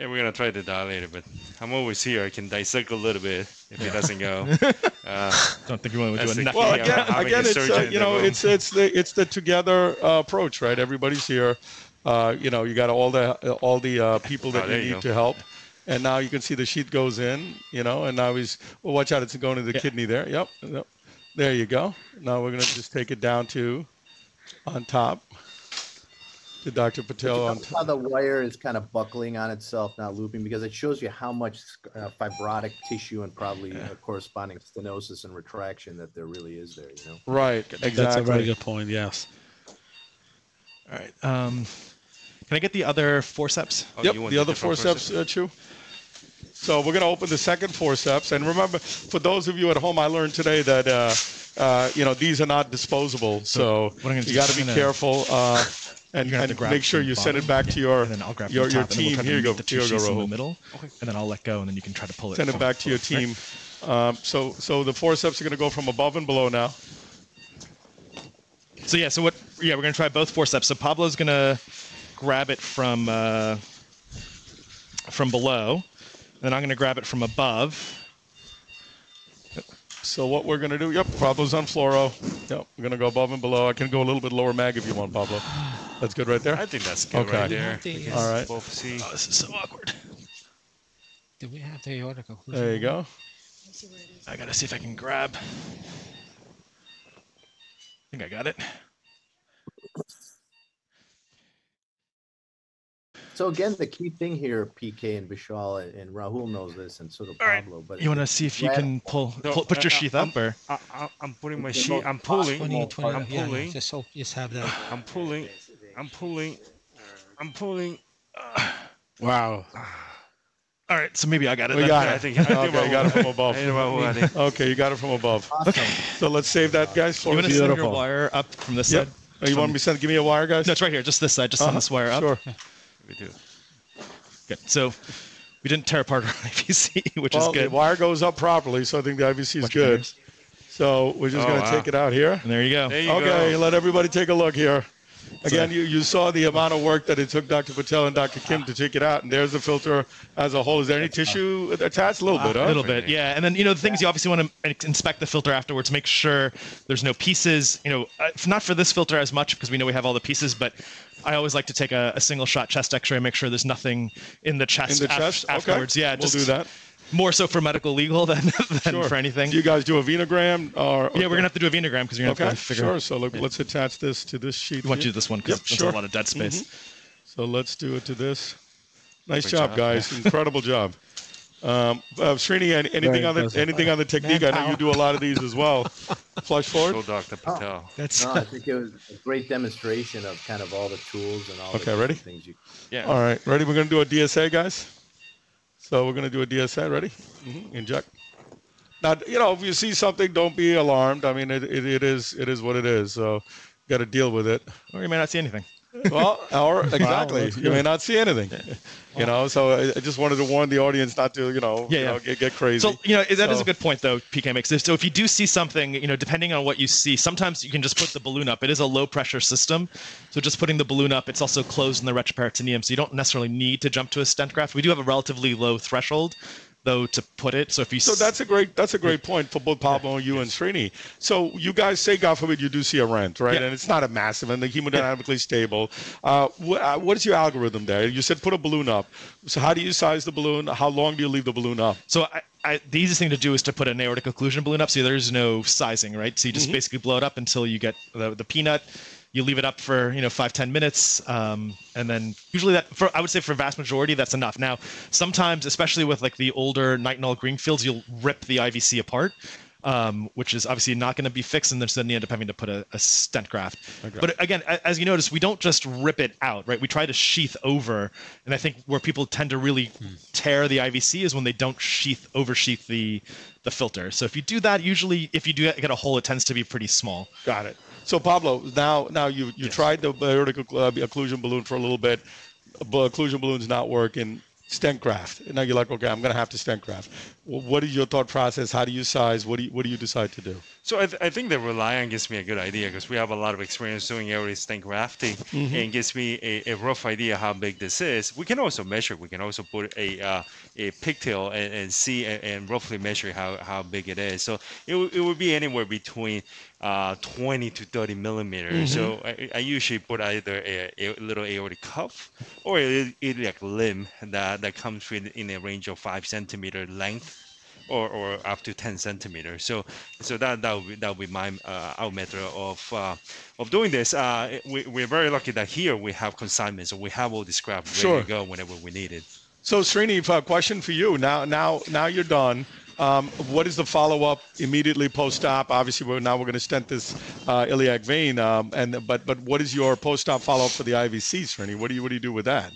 Yeah, we're gonna try the dilator, but I'm always here. I can dissect a little bit if it doesn't go. Uh, don't think you want to do a the Well, Yeah, again, having again, a it's uh, you know, room. it's it's the it's the together uh, approach, right? Everybody's here. Uh, you know, you got all the all the uh, people that Oh, you there you need go. to help, and now you can see the sheet goes in. You know, and now he's well, watch out, it's going to the Yeah. kidney there. Yep, yep. There you go. Now we're gonna just take it down to on top to Dr. Patel on top. how the wire is kind of buckling on itself, not looping, because it shows you how much uh, fibrotic tissue and probably a corresponding stenosis and retraction that there really is there. You know. Right, exactly. That's a very good point. Yes. All right. Um, Can I get the other forceps? Oh, yep, you want the other different forceps, uh, Chu. So we're going to open the second forceps. And remember, for those of you at home, I learned today that, uh, uh, you know, these are not disposable. So, what I'm you is got to be gonna- careful. Uh, and You're gonna have to and make sure you the send it bottom, back to your, and then I'll grab your, your top, and then we'll team. Here you go. The Here two you go, in the Rahul. middle, and then I'll let go, and then you can try to pull it. Send it back to your team. Um, so, so the forceps are going to go from above and below now. So yeah, so what? Yeah, we're gonna try both forceps. So Pablo's gonna grab it from uh, from below, and then I'm gonna grab it from above. So what we're going to do, yep, Pablo's on fluoro. Yep, we're going to go above and below. I can go a little bit lower mag if you want, Pablo. That's good right there. I think that's good Okay. right there. The, We can All right. Both see. Oh, this is so awkward. Do we have the aortic occlusion? There you go. I gotta see if I can grab. I think I got it. So again, the key thing here, PK and Vishal and, and Rahul knows this, and so do All right. Pablo. But You want to see if you can pull, No, pull put your uh, sheath I'm- up, or I, I, I'm putting my They're sheet. both I'm pulling. 20, 20, I'm yeah, yeah, pulling. Just, so, just have that. I'm pulling. I'm pulling. I'm pulling. Wow. all right. So maybe I got it. We then. got I it. think- I think Okay, you got it from above. I think Rahul had. Okay, you got it from above. awesome. So let's save that, guys. You want to send your wire up from this Yep. side? Oh, you want me to send? Give me a wire, guys. No, it's right here. Just this side. Just send Uh-huh, this wire up. Sure. We do. Good. So we didn't tear apart our IVC, which Well, is good. the wire goes up properly, so I think the IVC is Watch good. fingers. So we're just Oh, going to wow. take it out here. And there you go. There you Okay, go. let everybody take a look here. Again, you, you saw the amount of work that it took Dr. Patel and Dr. Kim to take it out, and there's the filter as a whole. Is there any tissue attached? A little bit, A little bit, yeah. And then you know the things you obviously want to inspect the filter afterwards, make sure there's no pieces. You know, uh, not for this filter as much because we know we have all the pieces, but I always like to take a, a single shot chest X-ray, make sure there's nothing in the chest, In the af- chest? afterwards. okay. Yeah, we'll just do that. More so for medical legal than than Sure. for anything. Do you guys do a venogram? Or, yeah, we're gonna have to do a venogram because you're gonna Okay, have to figure. sure. So look, let's attach this to this sheet. We want to here. do this one because Yep, there's sure. a lot of dead space. So let's do it to this. Nice job, job. guys. Incredible job. Um, uh, Srini, anything on the anything on the technique? I know you do a lot of these as well. Flush forward. Show Dr. Patel. That's No, I think it was a great demonstration of kind of all the tools and all Okay, the ready? things you Yeah. All right, ready? We're gonna do a DSA, guys. So we're gonna do a DSA. Ready? hmm Inject. Now, you know, if you see something, don't be alarmed. I mean, it, it, it is it is what it is. So, got to deal with it. or you may not see anything. Well, or exactly, that's you may not see anything. You know, so I, I just wanted to warn the audience not to, you know, Yeah, you yeah. know get, get crazy. So you know that is So- a good point though. PK makes. So if you do see something, you know, depending on what you see, sometimes you can just put the balloon up. It is a low pressure system, so just putting the balloon up. It's also closed in the retroperitoneum, so you don't necessarily need to jump to a stent graft. We do have a relatively low threshold, though, to put it. So if you So that's a great that's a great point for both Pablo and you and Srini. So you guys say, God forbid, you do see a rent, right? Yeah. And it's not a massive and the hemodynamically stable. Uh, wh- uh, what is your algorithm there? You said put a balloon up. So how do you size the balloon? How long do you leave the balloon up? So I, I, the easiest thing to do is to put an aortic occlusion balloon up. So there's no sizing, right? So you just basically blow it up until you get the, the peanut. You leave it up for you know five ten minutes, um, and then usually that for I would say for vast majority that's enough. Now sometimes, especially with like the older nitinol greenfields, you'll rip the IVC apart. Um, which is obviously not going to be fixed, and then you end up having to put a, a stent graft. But again, a- as you notice, we don't just rip it out, right? We try to sheath over, and I think where people tend to really tear the IVC is when they don't sheath over sheath the the filter. So if you do that, usually if you do get a hole, it tends to be pretty small. Got it. So Pablo, now now you you tried the aortic uh, occlusion balloon for a little bit, but occlusion balloon's not working. Stent graft. And now you're like, okay, I'm gonna have to stent graft. What is your thought process? How do you size? What do you what do you decide to do? So I, th- I think the Reliant gives me a good idea because we have a lot of experience doing aortic stent grafting and gives me a, a rough idea how big this is. We can also measure. We can also put a uh, a pigtail and, and see and, and roughly measure how, how big it is. So it, w- it would be anywhere between uh, 20 to 30 millimeters. So I, I usually put either a, a little aortic cuff or a iliac limb that, that comes with in a range of five centimeter length or, or up to 10 centimeters. So so that that would be, that would be my uh, our method of uh, of doing this. Uh, we, we're very lucky that here we have consignment, so we have all this scrap ready Sure. to go whenever we need it. So Srini, a question for you. Now now now you're done. Um, what is the follow-up immediately post-op? Obviously, we're now we're going to stent this uh, iliac vein, um, and but but what is your post-op follow-up for the IVC, Srini? What do you what do you do with that?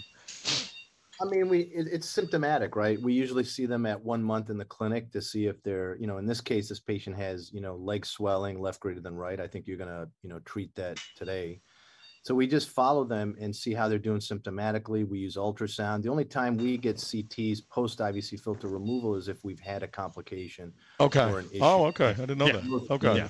I mean, we it, it's symptomatic, right? We usually see them at one month in the clinic to see if they're, you know, in this case, this patient has, you know, leg swelling, left greater than right. I think you're gonna, you know, treat that today. So we just follow them and see how they're doing symptomatically. We use ultrasound. The only time we get CTs post IVC filter removal is if we've had a complication. Okay. Or an issue. Oh, okay. I didn't know Yeah. that. Okay. Yeah.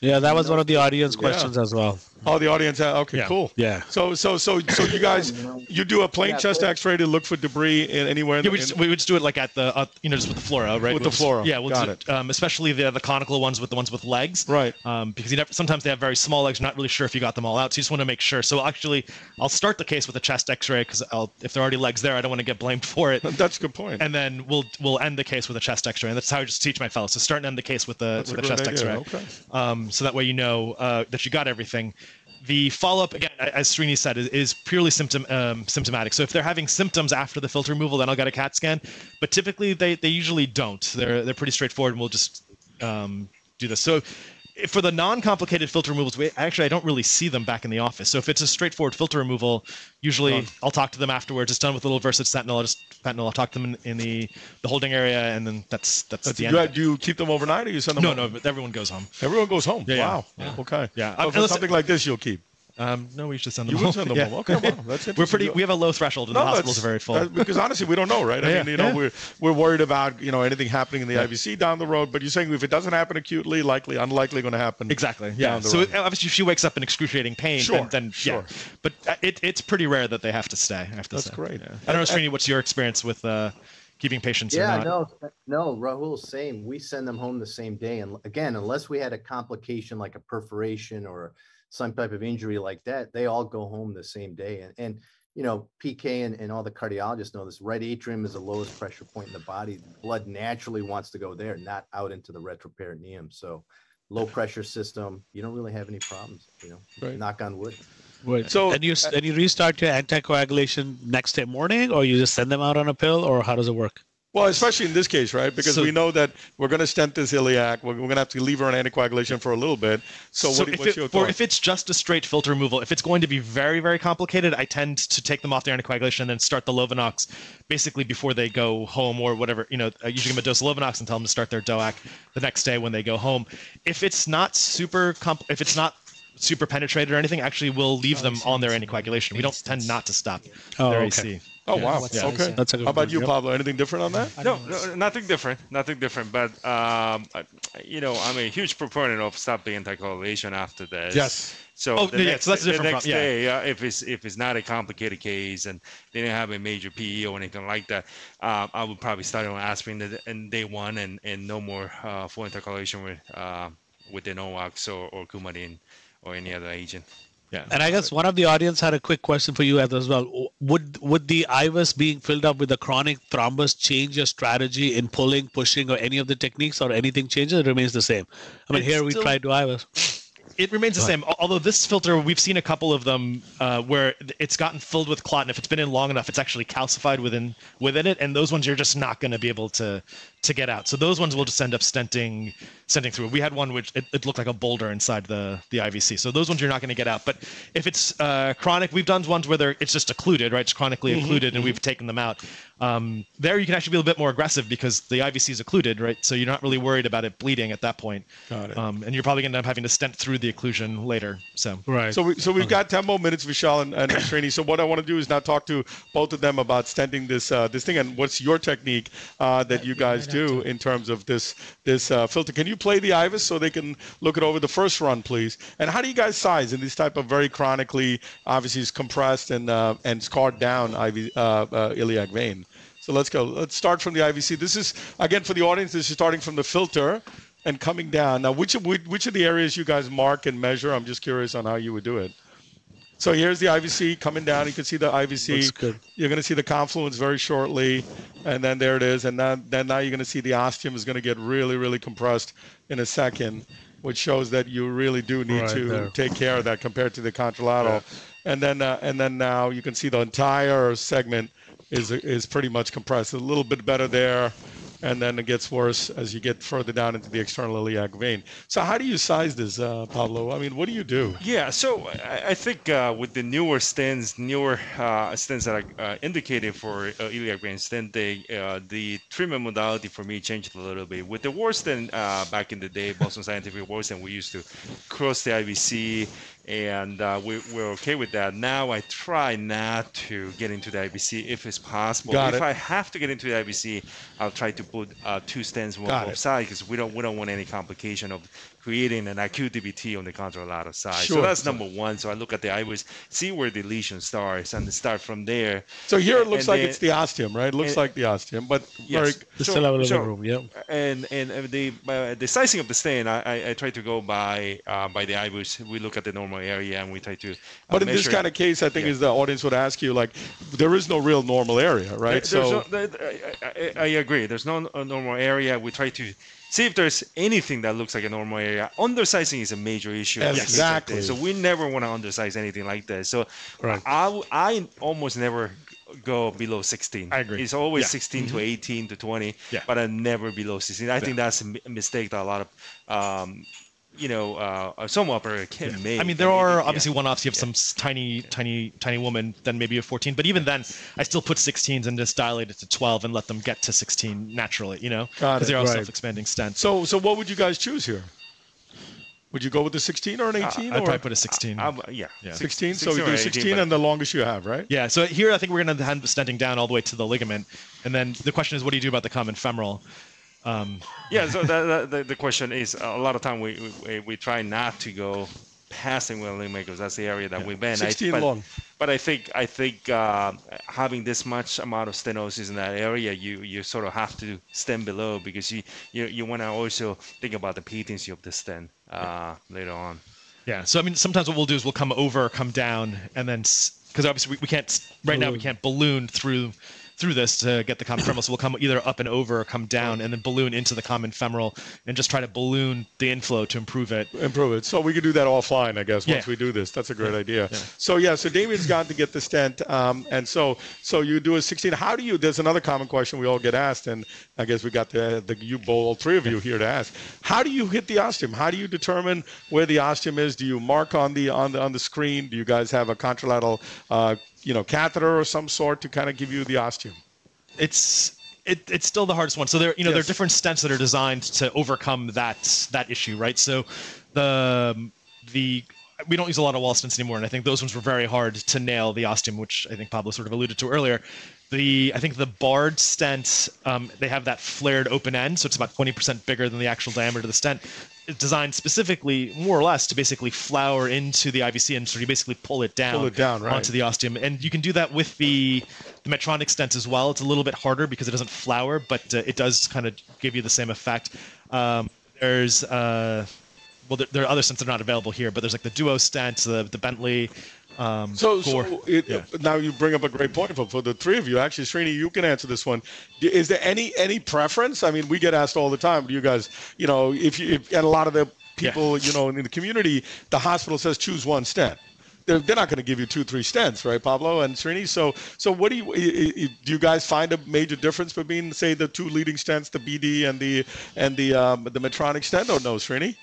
Yeah, that was one of the audience questions as well. Oh, the audience. uh, Okay, Yeah. cool. Yeah. So so so so you guys, You do a plain Yeah, chest X-ray to look for debris in anywhere. In, Yeah, we in- we would just do it like at the, uh, you know, just with the fluoro, right? With We'll the just- fluoro. Yeah, we'll Got do, it. Um, especially the the conical ones with the ones with legs. right. Um, because you never, sometimes they have very small legs. You're not really sure if you got them all out. So you just want to make sure. So actually, I'll start the case with a chest X-ray because if there are already legs there, I don't want to get blamed for it. That's a good point. And then we'll we'll end the case with a chest X-ray. And that's how I just teach my fellows. So start and end the case with a That's a with a, great chest idea. X-ray. Okay. Um, so that way you know uh, that you got everything. The follow-up again, as Srini said, is, is purely symptom um, symptomatic. So if they're having symptoms after the filter removal, then I'll get a CAT scan. But typically they, they usually don't. They're they're pretty straightforward, and we'll just um, do this. So for the non-complicated filter removals, we actually I don't really see them back in the office. So if it's a straightforward filter removal, usually Done. I'll talk to them afterwards. It's done with a little Versed Sentinel. I'll just fentanyl. I'll talk to them in, in the the holding area, and then that's that's, That's, the end. do you keep them overnight or you send them? No, home? no, but everyone goes home. Everyone goes home. Yeah, wow. Yeah. Okay. Yeah. So for something like this, you'll keep. Um, no, we usually send them You home. would send them Yeah. home. Okay. Wow. That's We're pretty. We have a low threshold, and No, the hospitals are very full. that- because honestly, we don't know, right? I Yeah, mean, you know, yeah. we're we're worried about you know anything happening in the IVC down the road. But you're saying if it doesn't happen acutely, likely, unlikely going to happen. Exactly. Yeah. down the So road. obviously, if she wakes up in excruciating pain, Sure, then, then sure. yeah. But uh, it, it's pretty rare that they have to stay. I have to That's say. great. Yeah. I don't know, Srini, what's your experience with uh, keeping patients? or Yeah, not? no, no, Rahul, same. We send them home the same day. And again, unless we had a complication like a perforation or some type of injury like that, they all go home the same day. And, and you know, PK and, and all the cardiologists know this. Right atrium is the lowest pressure point in the body. Blood naturally wants to go there, not out into the retroperitoneum. So low pressure system, you don't really have any problems, you know, Right. knock on wood. Right. So- and you and you restart your anticoagulation next day morning, or you just send them out on a pill, or how does it work? Well, especially in this case, right? Because So- we know that we're going to stent this iliac. We're, we're going to have to leave her on anticoagulation for a little bit. So, what, if what's it- your or thought? if it's just a straight filter removal, if it's going to be very, very complicated, I tend to take them off their anticoagulation and then start the Lovenox basically before they go home or whatever. You know, I usually give them a dose of Lovenox and tell them to start their DOAC the next day when they go home. If it's not super, comp- if it's not super penetrated or anything, actually we'll leave oh, them on their anticoagulation. We don't tend not to stop Oh, their okay. AC. Oh, Yeah, wow. what Okay. That's a good How about you, yep. Pablo? Anything different on that? No, no, nothing different, nothing different. But um, I- you know, I'm a huge proponent of stopping anticoagulation after this. Yes. So Oh, the yeah, next, so that's a the different next pro- yeah. day, uh, if it's if it's not a complicated case and they didn't have a major PE or anything like that, um, I would probably start on aspirin the- in day one and, and no more uh, full anticoagulation with uh, with the NOACs or, or Coumadin or any other agent. Yeah. And I guess one of the audience had a quick question for you as well. Would would the IVUS being filled up with a chronic thrombus change your strategy in pulling, pushing, or any of the techniques, or anything changes? It remains the same. I mean, It's here we still- tried to IVUS. It remains the same. Although this filter, we've seen a couple of them uh, where it's gotten filled with clot, and if it's been in long enough, it's actually calcified within within it, and those ones you're just not going to be able to to get out. So those ones will just end up stenting stenting through. We had one which it, it looked like a boulder inside the the IVC. So those ones you're not going to get out. But if it's uh, chronic, we've done ones where they're, it's just occluded, right? It's chronically occluded, and we've taken them out. Um, there, you can actually be a little bit more aggressive because the IVC is occluded, right? So you're not really worried about it bleeding at that point. Got it. Um, and you're probably going to end up having to stent through the occlusion later. So Right. So, we, so we've got 10 more minutes, Vishal and, and Srini. So what I want to do is now talk to both of them about stenting this uh, this thing and what's your technique uh, that you guys might have do in terms of this this uh, filter. Can you play the IVUS so they can look it over the first run, please? And how do you guys size in this type of very chronically, obviously, it's compressed and uh, and scarred down IV uh, uh, iliac vein? So let's go. Let's start from the IVC. This is again for the audience. This is starting from the filter and coming down. Now, which of which, which of the areas you guys mark and measure? I'm just curious on how you would do it. So here's the IVC coming down. You can see the IVC. You're going to see the confluence very shortly, and then there it is. And then, then now you're going to see the ostium is going to get really, really compressed in a second, which shows that you really do need Right to there. take care of that compared to the contralateral. And then uh, and then now you can see the entire segment is is pretty much compressed. A little bit better there. And then it gets worse as you get further down into the external iliac vein. So how do you size this, uh, Pablo? I mean, what do you do? Yeah, so I, I think uh, with the newer stents, newer uh, stents that are uh, indicated for uh, iliac vein stent, they, uh, the treatment modality for me changed a little bit. With the Wallstent uh, back in the day, Boston Scientific Wallstent, we used to cross the IVC and uh, we, we're okay with that. Now I try not to get into the IVC if it's possible. Got if it. I have to get into the IVC, I'll try to put uh, two stents on both sides because we don't we don't want any complication of creating an acute DVT on the contralateral side. Sure. So that's number one. So I look at the IVUS, see where the lesion starts, and start from there. So here it looks And like then- it's the ostium, right? It looks and- like the ostium, but very Yes. Just So- still have little so- room. Yeah. and and uh, the uh, the sizing of the stent, I, I, I try to go by uh, by the IVUS. We look at the normal area and we try to. Uh, But in this kind of case, I think Yeah. is the audience would ask you like, there is no real normal area, right? There- so no- there- I, I, I agree. There's no uh, normal area. We try to see if there's anything that looks like a normal area. Undersizing is a major issue. cases like exactly. So we never want to undersize anything like this. So Right. I, I almost never go below 16. I agree. It's always Yeah. 16 to 18 to 20, Yeah. but I never below 16. I think that's a mistake that a lot of, um, you know, uh, some operator can make. I mean, there And it- are yeah. obviously one-offs. You have some tiny, tiny, tiny woman, then maybe a 14. But even then, I still put 16s and just dilate it to 12 and let them get to 16 naturally. You know, because they're all right. self-expanding stents. so so what would you guys choose here? Would you go with the 16 or an 18 I'd or probably put a 16. I, yeah. Yeah. 16? So 16 you do 18, 16 but- and the longest you have, right? Yeah, so here I think we're going to hand the stenting down all the way to the ligament, and then the question is, what do you do about the common femoral? Um, Yeah, so that, that, the, the question is a lot of time we, we, we try not to go past the willing because that's the area that we've been. 16 I, but, long. But I think I think uh, having this much amount of stenosis in that area, you you sort of have to stent below because you you, you want to also think about the patency of the stent uh, later on. yeah, so I mean, sometimes what we'll do is we'll come over, come down, and then because obviously we, we can't s- right now we can't balloon through through this to get the common femoral, so we'll come either up and over or come down and then balloon into the common femoral and just try to balloon the inflow to improve it. Improve it. So we could do that offline, I guess, once Yeah. we do this. That's a great idea. So yeah, so Damien's gone to get the stent, um, and so so you do a 16. How do you? There's another common question we all get asked, and I guess we got the the you both, all three of you here to ask. How do you hit the ostium? How do you determine where the ostium is? Do you mark on the on the on the screen? Do you guys have a contralateral, uh, you know, catheter or some sort to kind of give you the ostium? it's it, it's still the hardest one. So there, you know, there are different stents that are designed to overcome that that issue, right? So the the we don't use a lot of wall stents anymore, and I think those ones were very hard to nail the ostium, which I think Pablo sort of alluded to earlier. The I think the Bard stent, um, they have that flared open end, so it's about 20% bigger than the actual diameter of the stent. Designed specifically, more or less, to basically flower into the IVC, and so you basically pull it down, Pull it down, right. onto the ostium. And you can do that with the the Medtronic stent as well. It's a little bit harder because it doesn't flower, but uh, it does kind of give you the same effect. Um, there's uh, well, there, there are other stents that are not available here, but there's like the Duo stent, the the Bentley. Um, So, so it, Yeah. now you bring up a great point for, for the three of you. Actually, Srini, you can answer this one. Is there any any preference? I mean, we get asked all the time. Do you guys, you know, if you if, and a lot of the people, you know, in the community, the hospital says choose one stent. They're, they're not going to give you two, three stents, right, Pablo and Srini? So, so what do you do? You guys find a major difference between, say, the two leading stents, the BD and the and the um, the Medtronic stent, or no, Srini?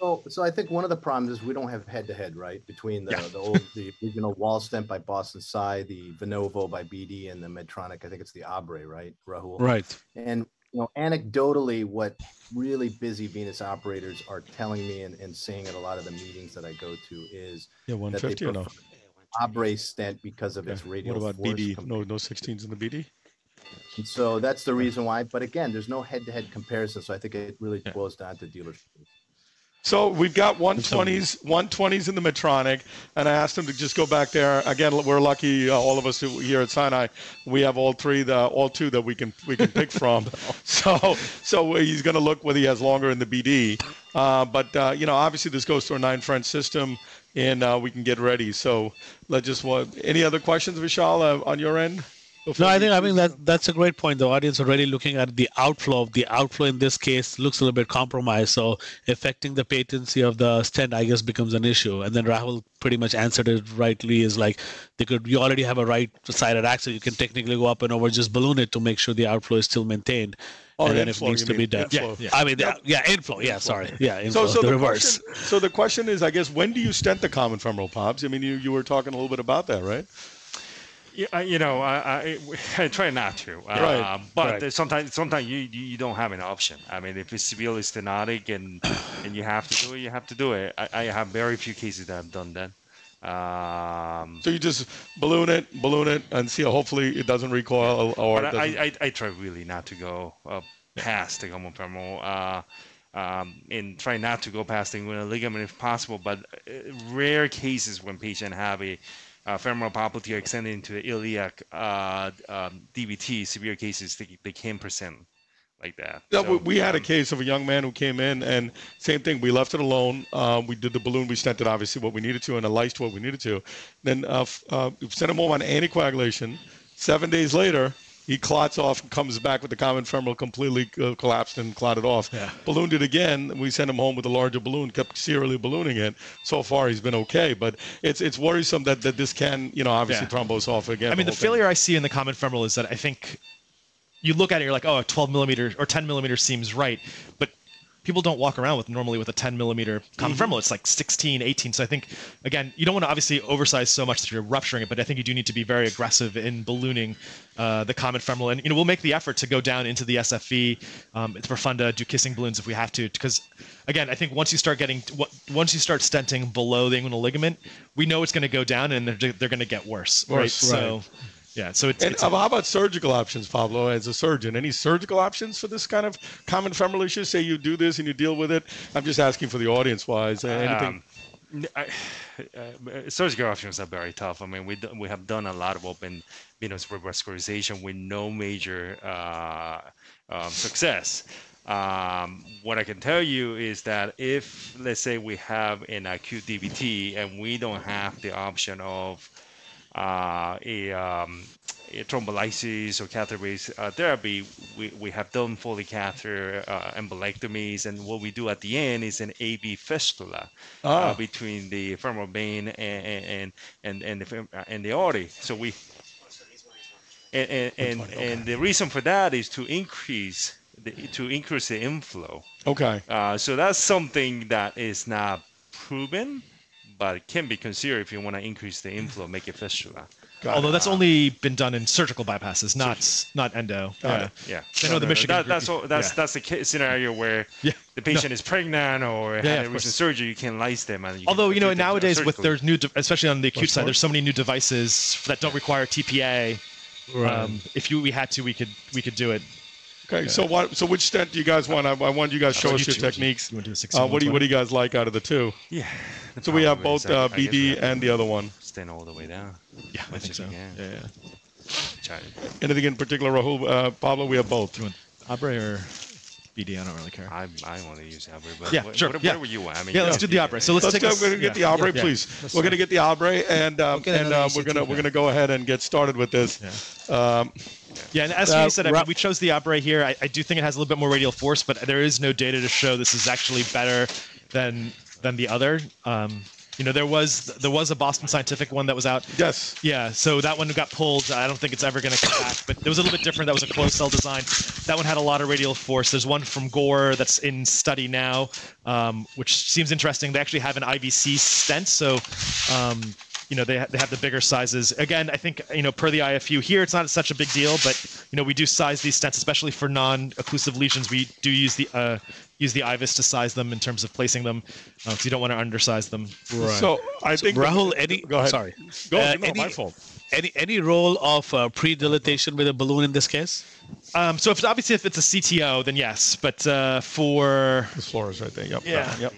So, so I think one of the problems is we don't have head-to-head, right, between the, the old, the original wall stent by Boston Sci, the Venovo by BD, and the Medtronic. I think it's the Abre, right, Rahul? Right. And you know, anecdotally, what really busy venous operators are telling me and, and saying at a lot of the meetings that I go to is Yeah, that they 150 or no? Abre stent because of its Yeah. radial What about BD? compared No, no 16s in the BD. and so that's the reason why. But again, there's no head-to-head comparison. So I think it really Yeah. boils down to dealer. So we've got 120s, 120s in the Medtronic, and I asked him to just go back there. Again, we're lucky, uh, all of us who here at Sinai, we have all three, the all two that we can we can pick from. So so he's going to look whether he has longer in the BD. Uh, but uh, you know, obviously this goes to a nine French system, and uh, we can get ready. So let's just what any other questions, Vishal, uh, on your end No, I think I mean that that's a great point. The audience already looking at the outflow. Of the outflow in this case looks a little bit compromised, so affecting the patency of the stent, I guess, becomes an issue. And then Rahul pretty much answered it rightly. Is like they could you already have a right-sided axle. You can technically go up and over, just balloon it to make sure the outflow is still maintained. Or and then inflow, needs you to be done. inflow. Yeah, I mean, the- yeah, inflow. Yeah, sorry. Yeah, inflow. So, so the, the, reverse. question, so the question is, I guess, when do you stent the common femoral pops? I mean, you, you were talking a little bit about that, right? Yeah, you know, I, I, I try not to. Uh, Right, But right. sometimes, sometimes you, you don't have an option. I mean, if it's severely stenotic and and you have to do it, you have to do it. I, I have very few cases that I've done that. Um, So you just balloon it, balloon it, and see. Hopefully, it doesn't recoil or. but I, I, I try really not to go uh, past the common femoral. Uh, um, and try not to go past the inguinal ligament if possible. But uh, rare cases when patients have a uh, femoral popliteal extended into the iliac uh, um, DVT, severe cases, they, they can present like that. Yeah, So, we, had a um, case of a young man who came in, and same thing. We left it alone. Uh, we did the balloon. We stented obviously what we needed to, and the lysed what we needed to. Then uh, uh, we sent him home on anticoagulation. Seven days later, he clots off and comes back with the common femoral completely uh, collapsed and clotted off. Yeah. Ballooned it again. We sent him home with a larger balloon. Kept serially ballooning it. So far, he's been okay, but it's it's worrisome that, that this can, you know, obviously Yeah. thrombose off again. I mean, the thing. failure I see in the common femoral is that I think you look at it, you're like, oh, a 12 millimeter or 10 millimeter seems right, but people don't walk around with normally with a 10 millimeter common Mm-hmm. femoral. It's like 16, 18. So I think again, you don't want to obviously oversize so much that you're rupturing it, but I think you do need to be very aggressive in ballooning uh, the common femoral, and you know we'll make the effort to go down into the SFA, um, it's profunda, do kissing balloons if we have to, because again, I think once you start getting what once you start stenting below the inguinal ligament, we know it's going to go down and they're, they're going to get worse, right? Worse, So. Yeah, so it's, And it's uh, how about surgical options, Pablo, as a surgeon? Any surgical options for this kind of common femoral issue? Say you do this and you deal with it. I'm just asking for the audience wise. Uh, anything? Um, n- I- uh, surgical options are very tough. I mean, we do, we have done a lot of open venous revascularization with no major uh, um, success. Um, what I can tell you is that if, let's say, we have an acute DVT and we don't have the option of uh, a, um, a thrombolysis or catheter-based uh, therapy, we, we have done Foley catheter uh, embolectomies, and what we do at the end is an AV fistula Ah. uh, between the femoral vein and and and and the, fem- uh, and the artery. So we and and and, and the reason for that is to increase the, to increase the inflow. okay. Uh, so that's something that is not proven, but it can be considered if you want to increase the inflow, make it fistula. Got although it. that's only been done in surgical bypasses, not not endo. Got yeah. it. Yeah. I know the Michigan That, that's all, that's yeah. that's the ca- scenario where Yeah. the patient is pregnant or yeah, had a recent course. surgery. You can lyse them. And you can Although you know treat them, nowadays with there's new, de- especially on the acute Of side, there's so many new devices that don't require TPA. Um, if you we had to, we could we could do it. Okay. So what? So which stent do you guys want? I, I want you guys to show Oh, us you your two, would you- techniques. you wanna do a Uh, what do you What do you guys like out of the two? yeah. the So we have both uh, I guess we BD have and the other one. Stand all the way down. Yeah, I think so. Yeah, yeah. Anything in particular, Rahul? Uh, Pablo, we have both. Do you want Abre or BD? I don't really care. I, I want to use Abre, but Yeah, what, sure, what, yeah. whatever you want. I mean, Yeah, let's can do the pick Abre. it. So let's Let's take go. us- We're gonna get the yeah, Abre, yeah. please. Let's we're gonna get the Abre, and um, get and another uh, we're gonna we're gonna go ahead and get started with this. Um, Yeah, and as Uh, you said, I mean, we chose the Abre here. I, I do think it has a little bit more radial force, but there is no data to show this is actually better than than the other. Um, you know, there was there was a Boston Scientific one that was out. yes. Yeah, so that one got pulled. I don't think it's ever going to come back, but it was a little bit different. That was a closed cell design. That one had a lot of radial force. There's one from Gore that's in study now, um, which seems interesting. They actually have an IVC stent, so um, you know they ha- they have the bigger sizes. Again, I think you know per the IFU here, it's not such a big deal, but you know we do size these stents, especially for non-occlusive lesions. We do use the uh, use the IVUS to size them in terms of placing them, because you don't want to undersize them. So I think Rahul, any? Go ahead. Sorry. Go. Uh, no, my fault. Any any role of uh, pre-dilatation with a balloon in this case? Um, so if obviously if it's a CTO, then yes. But uh, for This floor is right there. Yep. Yeah. Yep.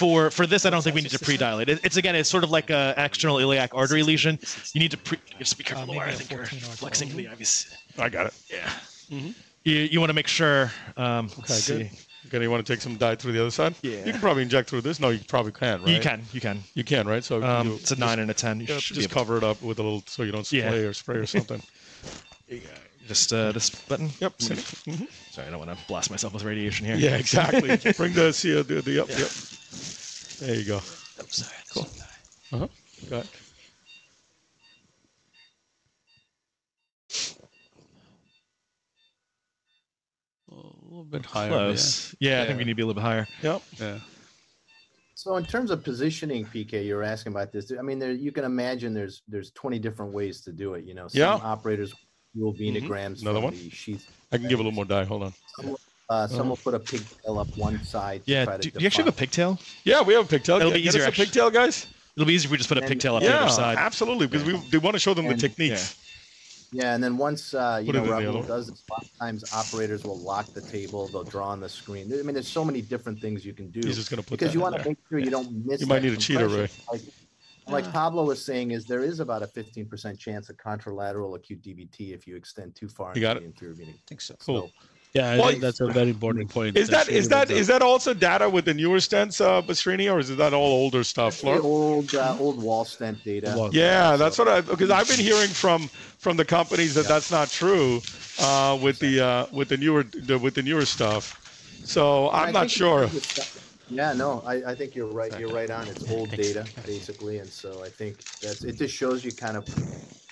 For for this, I don't think we need to pre-dilate. It, it's again, it's sort of like a external iliac artery lesion. You need to pre. Just be careful, Uh, maybe Laura. I a think you're 14 or flexing the IVs. I got it. Yeah. You, you want to make sure. Um, okay, good. Okay, you want to take some dye through the other side? Yeah. You can probably inject through this. No, you probably can't, right? You can, you can. You can, right? So Um, you- it's a nine and a ten. You yeah, should just cover it up with a little so you don't spray Yeah. or spray or something. to- just uh, this button. yep. Let me- mhm. Sorry, I don't want to blast myself with radiation here. Yeah, exactly. Bring the CO, the, the up, yep. There you go. Oh, sorry. Cool. Uh-huh. Go ahead. A little bit higher. Close. Yeah, I think we need to be a little bit higher. Yep. Yeah. yeah. So in terms of positioning, PK, you're asking about this. I mean, there you can imagine there's there's 20 different ways to do it. You know, some Yeah. operators will venograms Another from one? the sheath. I can give a little more dye. Hold on. Some, will- uh, some will put a pigtail up one side. to Yeah. try to Do, do you actually have a pigtail? Yeah, we have a pigtail. It'll Get- be get easier, us a pigtail, guys. It'll be easier if we just put a And- pigtail up the other side. absolutely. Because we they want to show them the And- techniques. Yeah, and then once uh, you Put know in the other Rahul one. does this, a lot of times operators will lock the table. They'll draw on the screen. I mean, there's so many different things you can do. He's just gonna put because that you want to make sure you don't miss. You might need a cheater, compression. Like, like Pablo was saying, is there is about a 15% chance of contralateral acute DVT if you extend too far You got into the inferior vena. I think so. Cool. So, Yeah, I Well, think that's a very important point. Is that That's is that good. is that also data with the newer stents, uh, Bastrini, or is that all older stuff? Flor? old uh, old wall stent data. Wall- Yeah, that's So- what I because I've been hearing from from the companies that that's not true uh, with the uh, with the newer the, with the newer stuff. So I I'm not sure. Yeah, no, I, I think you're right. You're right on. It's old data basically, and so I think that's it. Just shows you kind of.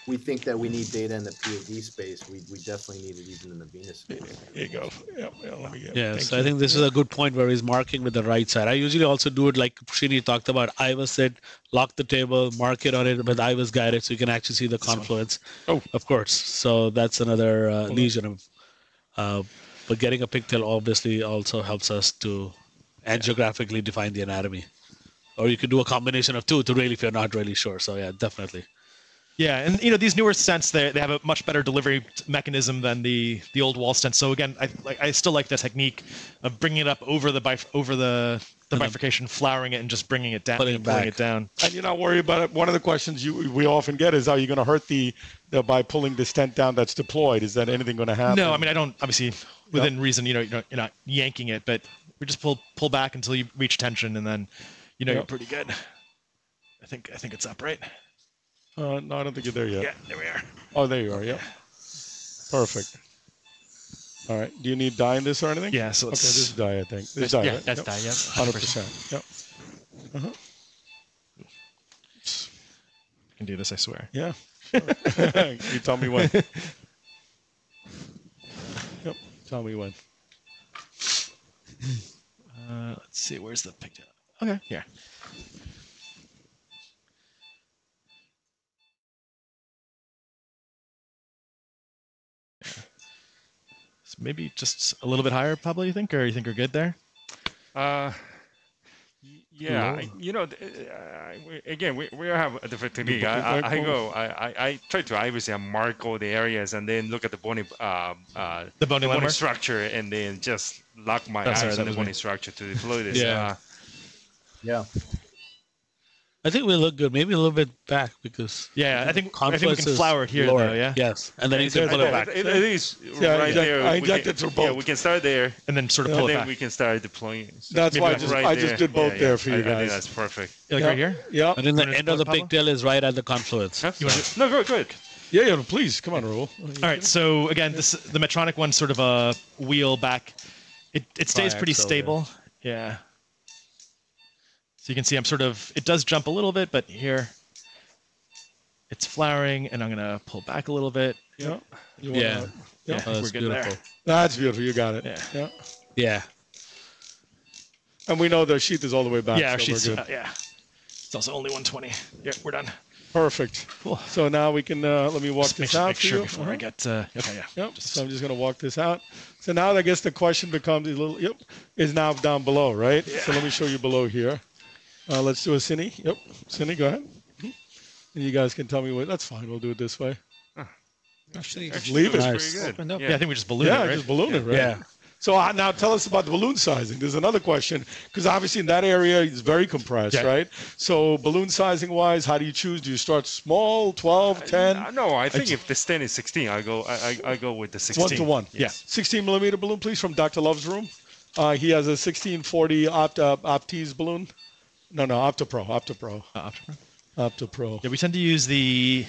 We think that we need data in the PAD space. We, we definitely need it even in the venous space. Here you go. Yeah, yeah, let me get. Yes, thank I you. think this is a good point where he's marking with the right side. I usually also do it like Srini talked about. I was sit, lock the table, mark it on it with I was guided so you can actually see the confluence. Oh. Of course. So that's another uh, lesion of. Uh, but getting a pigtail obviously also helps us to angiographically define the anatomy. Or you could do a combination of two to really if you're not really sure. So yeah, definitely. Yeah, and you know these newer stents they, they have a much better delivery mechanism than the the old wall stents. So again, I like I still like the technique of bringing it up over the bif- over the the And then bifurcation, flowering it, and just bringing it down, Putting it pulling back. it down. And you're not worried about it. One of the questions you we often get is, are you going to hurt the, the by pulling the stent down that's deployed? Is that anything going to happen? No, I mean I don't obviously within reason. You know, you're not, you're not yanking it, but we just pull pull back until you reach tension, and then you know Yep. you're pretty good. I think I think it's up, right? Uh, no, I don't think you're there yet. Yeah, there we are. Oh, there you are. Yep. Perfect. All right. Do you need dye in this or anything? Yeah, so Okay, let's. this is dye, I think. This is dye, yeah, right? that's Yep. that. Yeah, Hundred percent. Yep. Uh-huh. I can do this, I swear. Yeah. you tell me when. Yep. Tell me when. Uh, let's see, where's the picture? Okay, here. So maybe just a little bit higher, Pablo. You think, or you think we're good there? Uh, y- yeah, I- you know, uh, we- again, we, we have a different technique. I, I, I go, I, I, I try to obviously mark all the areas and then look at the bony, uh, uh, The bony bony structure and then just lock my Oh, eyes sorry, on that the bony me. structure to deploy this. Yeah. Uh, Yeah. I think we look good. Maybe a little bit back because Yeah, I think I think we can flower it here, lower. though. Yeah, Yes, and then you can pull it back. It, it is Yeah, right inject- there. I injected can- through Yeah, we can start there. and then sort of And pull it then back. we can start deploying. That's Maybe why I just right I just did both Yeah, there yeah. for I- you I think guys. that's perfect. Yeah, like Yeah. right here. Yeah. And then the end of the Pablo? pigtail is right at the confluence. Huh? You wanna No, go, go ahead. Yeah, yeah. Please, come on, Rahul. All right, so again, this the Medtronic one's sort of a wheel back. It it stays pretty stable. Yeah. So you can see I'm sort of it does jump a little bit, but here it's flowering, and I'm gonna pull back a little bit. Yeah. You Yeah. wanna- Yeah, Oh, that's we're beautiful. there. That's beautiful. You got it. Yeah. Yeah. Yeah. And we know the sheath is all the way back. yeah, so she's good. uh, yeah. It's also only 120. Yeah, we're done. Perfect. Cool. So now we can uh, let me walk Just this sure, out make for sure you. before Uh-huh. I get. Uh, okay, yeah. Yep. Just- So I'm just gonna walk this out. So now I guess the question becomes a little. Yep. Is now down below, right? Yeah. So let me show you below here. Uh, let's do a cine. Yep. Cine, go ahead. And you guys can tell me what. That's fine. We'll do it this way. Actually, Actually, leave it. Nice. pretty good. up. Yeah, I think we just balloon yeah, it, right? just balloon it, right? Yeah. So uh, now tell us about the balloon sizing. There's another question because obviously in that area it's very compressed, Yeah. right? So balloon sizing wise, how do you choose? Do you start small, 12, 10, Uh, no, I think if the stent is 16, I go. I, I, I go with the 16. one to one? Yes. 16 millimeter balloon, please, from Dr. Love's room. Uh, he has a 1640 Opta Optese balloon. No, no, OptaPro, OptaPro, Uh, Optima. OptaPro. yeah, we tend to use the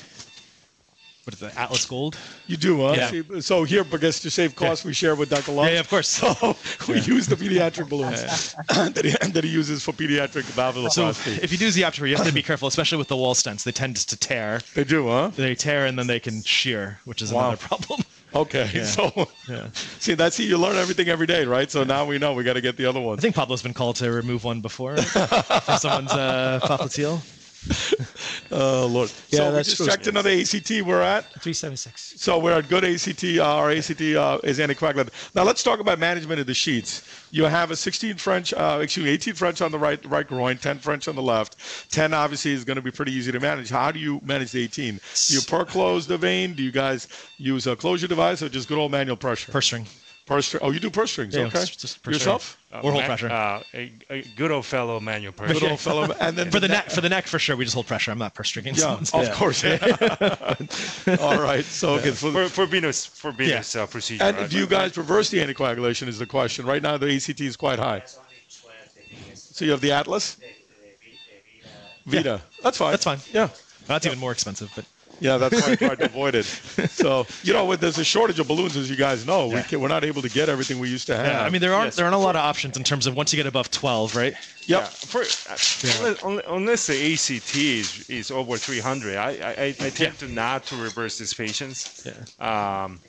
what is it, Atlas Gold? You do, huh? Yeah. So here, because to save costs, we share with Dr. Love. Yeah, yeah, of course. So we use the pediatric balloons that, he, that he uses for pediatric So if you do the Optima, you have to be careful, especially with the wall stents. They tend to tear. they do, huh? They tear and then they can shear, which is Wow. another problem. Okay, Yeah. so Yeah. see, that's you learn everything every day, right? So now we know we got to get the other one. I think Pablo's been called to remove one before for someone's uh, popliteal. Oh Lord! Yeah, so that's we just true. checked another ACT. We're at 376. so we're at good ACT. Uh, our ACT uh, is anticoagulant. Now let's talk about management of the sheets. You have a 16 French, uh, excuse me, 18 French on the right right groin, 10 French on the left. 10 obviously is going to be pretty easy to manage. How do you manage the 18? Do you per close the vein? Do you guys use a closure device or just good old manual pressure? Purse string. Purse string. Oh, you do purse strings. Yeah, okay. just- just purse Yourself? Uh, Or hold ma- pressure. Uh, a, a good old fellow manual pressure. Good old fellow. And then For the neck, for the neck, for sure, we just hold pressure. I'm not purse stringing. Yeah, someone's- of course. All right. So okay. For, for for venous for venous uh, procedure. and right? do you guys reverse the anticoagulation? Is the question. Right now the ACT is quite high. So you have the Atlas, Vita. That's fine. That's fine. Yeah. That's even more expensive, but Yeah, that's why I tried to avoid it. So you know, with, there's a shortage of balloons, as you guys know. We can, we're not able to get everything we used to have. yeah, I mean there aren't Yes. there aren't a lot of options in terms of once you get above 12, right? yep. Yeah, for, uh, unless, unless the ACT is, is over 300, I, I, I I tend Yeah. to not to reverse these patients. Yeah. Um,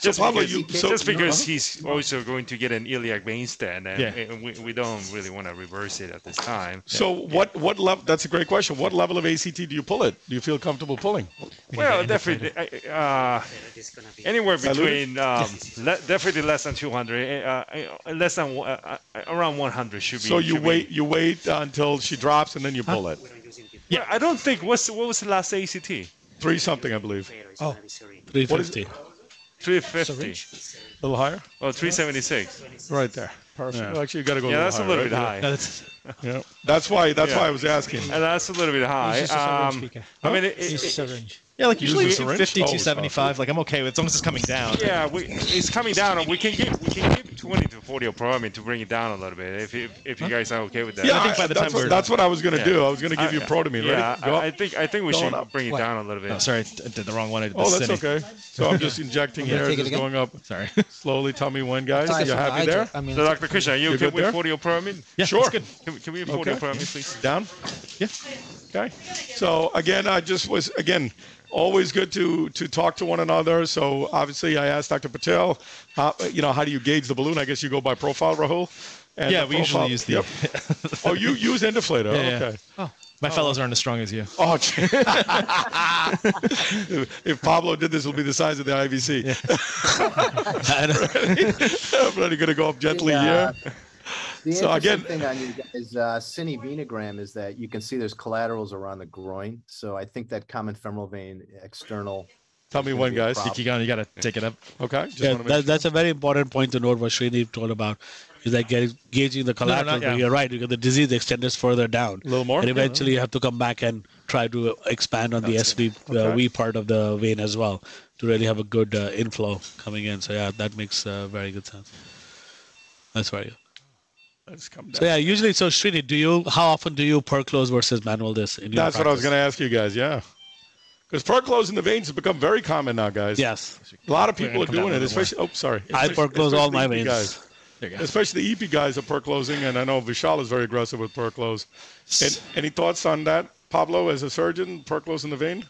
just Pablo, because, you- so- just because uh-huh. he's also going to get an iliac vein stent, and, Yeah. and we, we don't really want to reverse it at this time. So what what level? That's a great question. What level of ACT do you pull it? Do you feel comfortable pulling? Well, definitely, uh, anywhere between um, le- definitely less than 200, uh, uh, less than uh, uh, around 100 should be. So you should be- wait you wait until she drops and then you pull it. Yeah, I don't think what's what was the last ACT? Three something, I believe. Oh, 350. 350. A little higher. Oh, 376. Right there. Perfect. Yeah. Well, actually, you got to go. Yeah, a that's a little little bit higher, high. that's? Yeah. That's why. That's Yeah. why I was asking. And that's a little bit high. use a Um, speaker. I mean, it, use a it, it, syringe. Yeah, like usually Use a 50 Oh, to 75. Like I'm okay with as long as it's coming down. yeah, we, it's coming down. and We can give we can give 20 to 40 of protamine to bring it down a little bit. If if, if you guys are okay with that. Yeah, I think by the that's, time what, we're- that's what I was going to Yeah. do. I was going to give you I- protamine. Yeah, Ready? I. I think I think we Going should up. bring it What? down a little bit. Oh, sorry, I did the wrong one. I did oh, that's cine. okay. So I'm just injecting I'm gonna here, take it just going up Sorry. slowly. Tell me when, guys. Sorry, You I happy there? I mean, So, Dr. Krishna, are you You okay good with there? 40 of protamine? Yeah, Sure. Can, can we have 40 of Okay. protamine, please? Down. Yeah. Okay. So again, I just was again always good to to talk to one another. So obviously, I asked Dr. Patel, how, you know, how do you gauge the balloon? I guess you go by profile, Rahul. And Yeah, the we usually use the. Yep. Oh, you use inflator. Yeah, yeah. okay. My fellows aren't as strong as you. Oh, gee. if Pablo did this, it'll be the size of the IVC. I'm really going to go up gently The, uh, here. The So interesting again- thing on you guys, uh, cine venogram is that you can see there's collaterals around the groin. So I think that common femoral vein external. Tell me gonna when, guys. problem. You got to take it up. Okay. Just Yeah, that, sure. that's a very important point to note what Srini told about is that getting, gauging the collateral. no, collateral. yeah. You're right, because the disease extends further down. a little more. And eventually you have to come back and try to expand on the SV uh, V part of the vein as well to really have a good uh, inflow coming in. So yeah, that makes uh, very good sense. That's very good. Let's come So yeah, usually, so Srini, do you, how often do you per close versus manual this in your That's what I was going to ask you guys. Yeah. Because perclose in the veins has become very common now, guys. Yes. A lot of people are doing it, especially. Oh, sorry. I Especially- perclose all my veins. Guys. There you go. Especially the EP guys are perclosing, and I know Vishal is very aggressive with perclose. And any thoughts on that, Pablo, as a surgeon, perclose in the vein?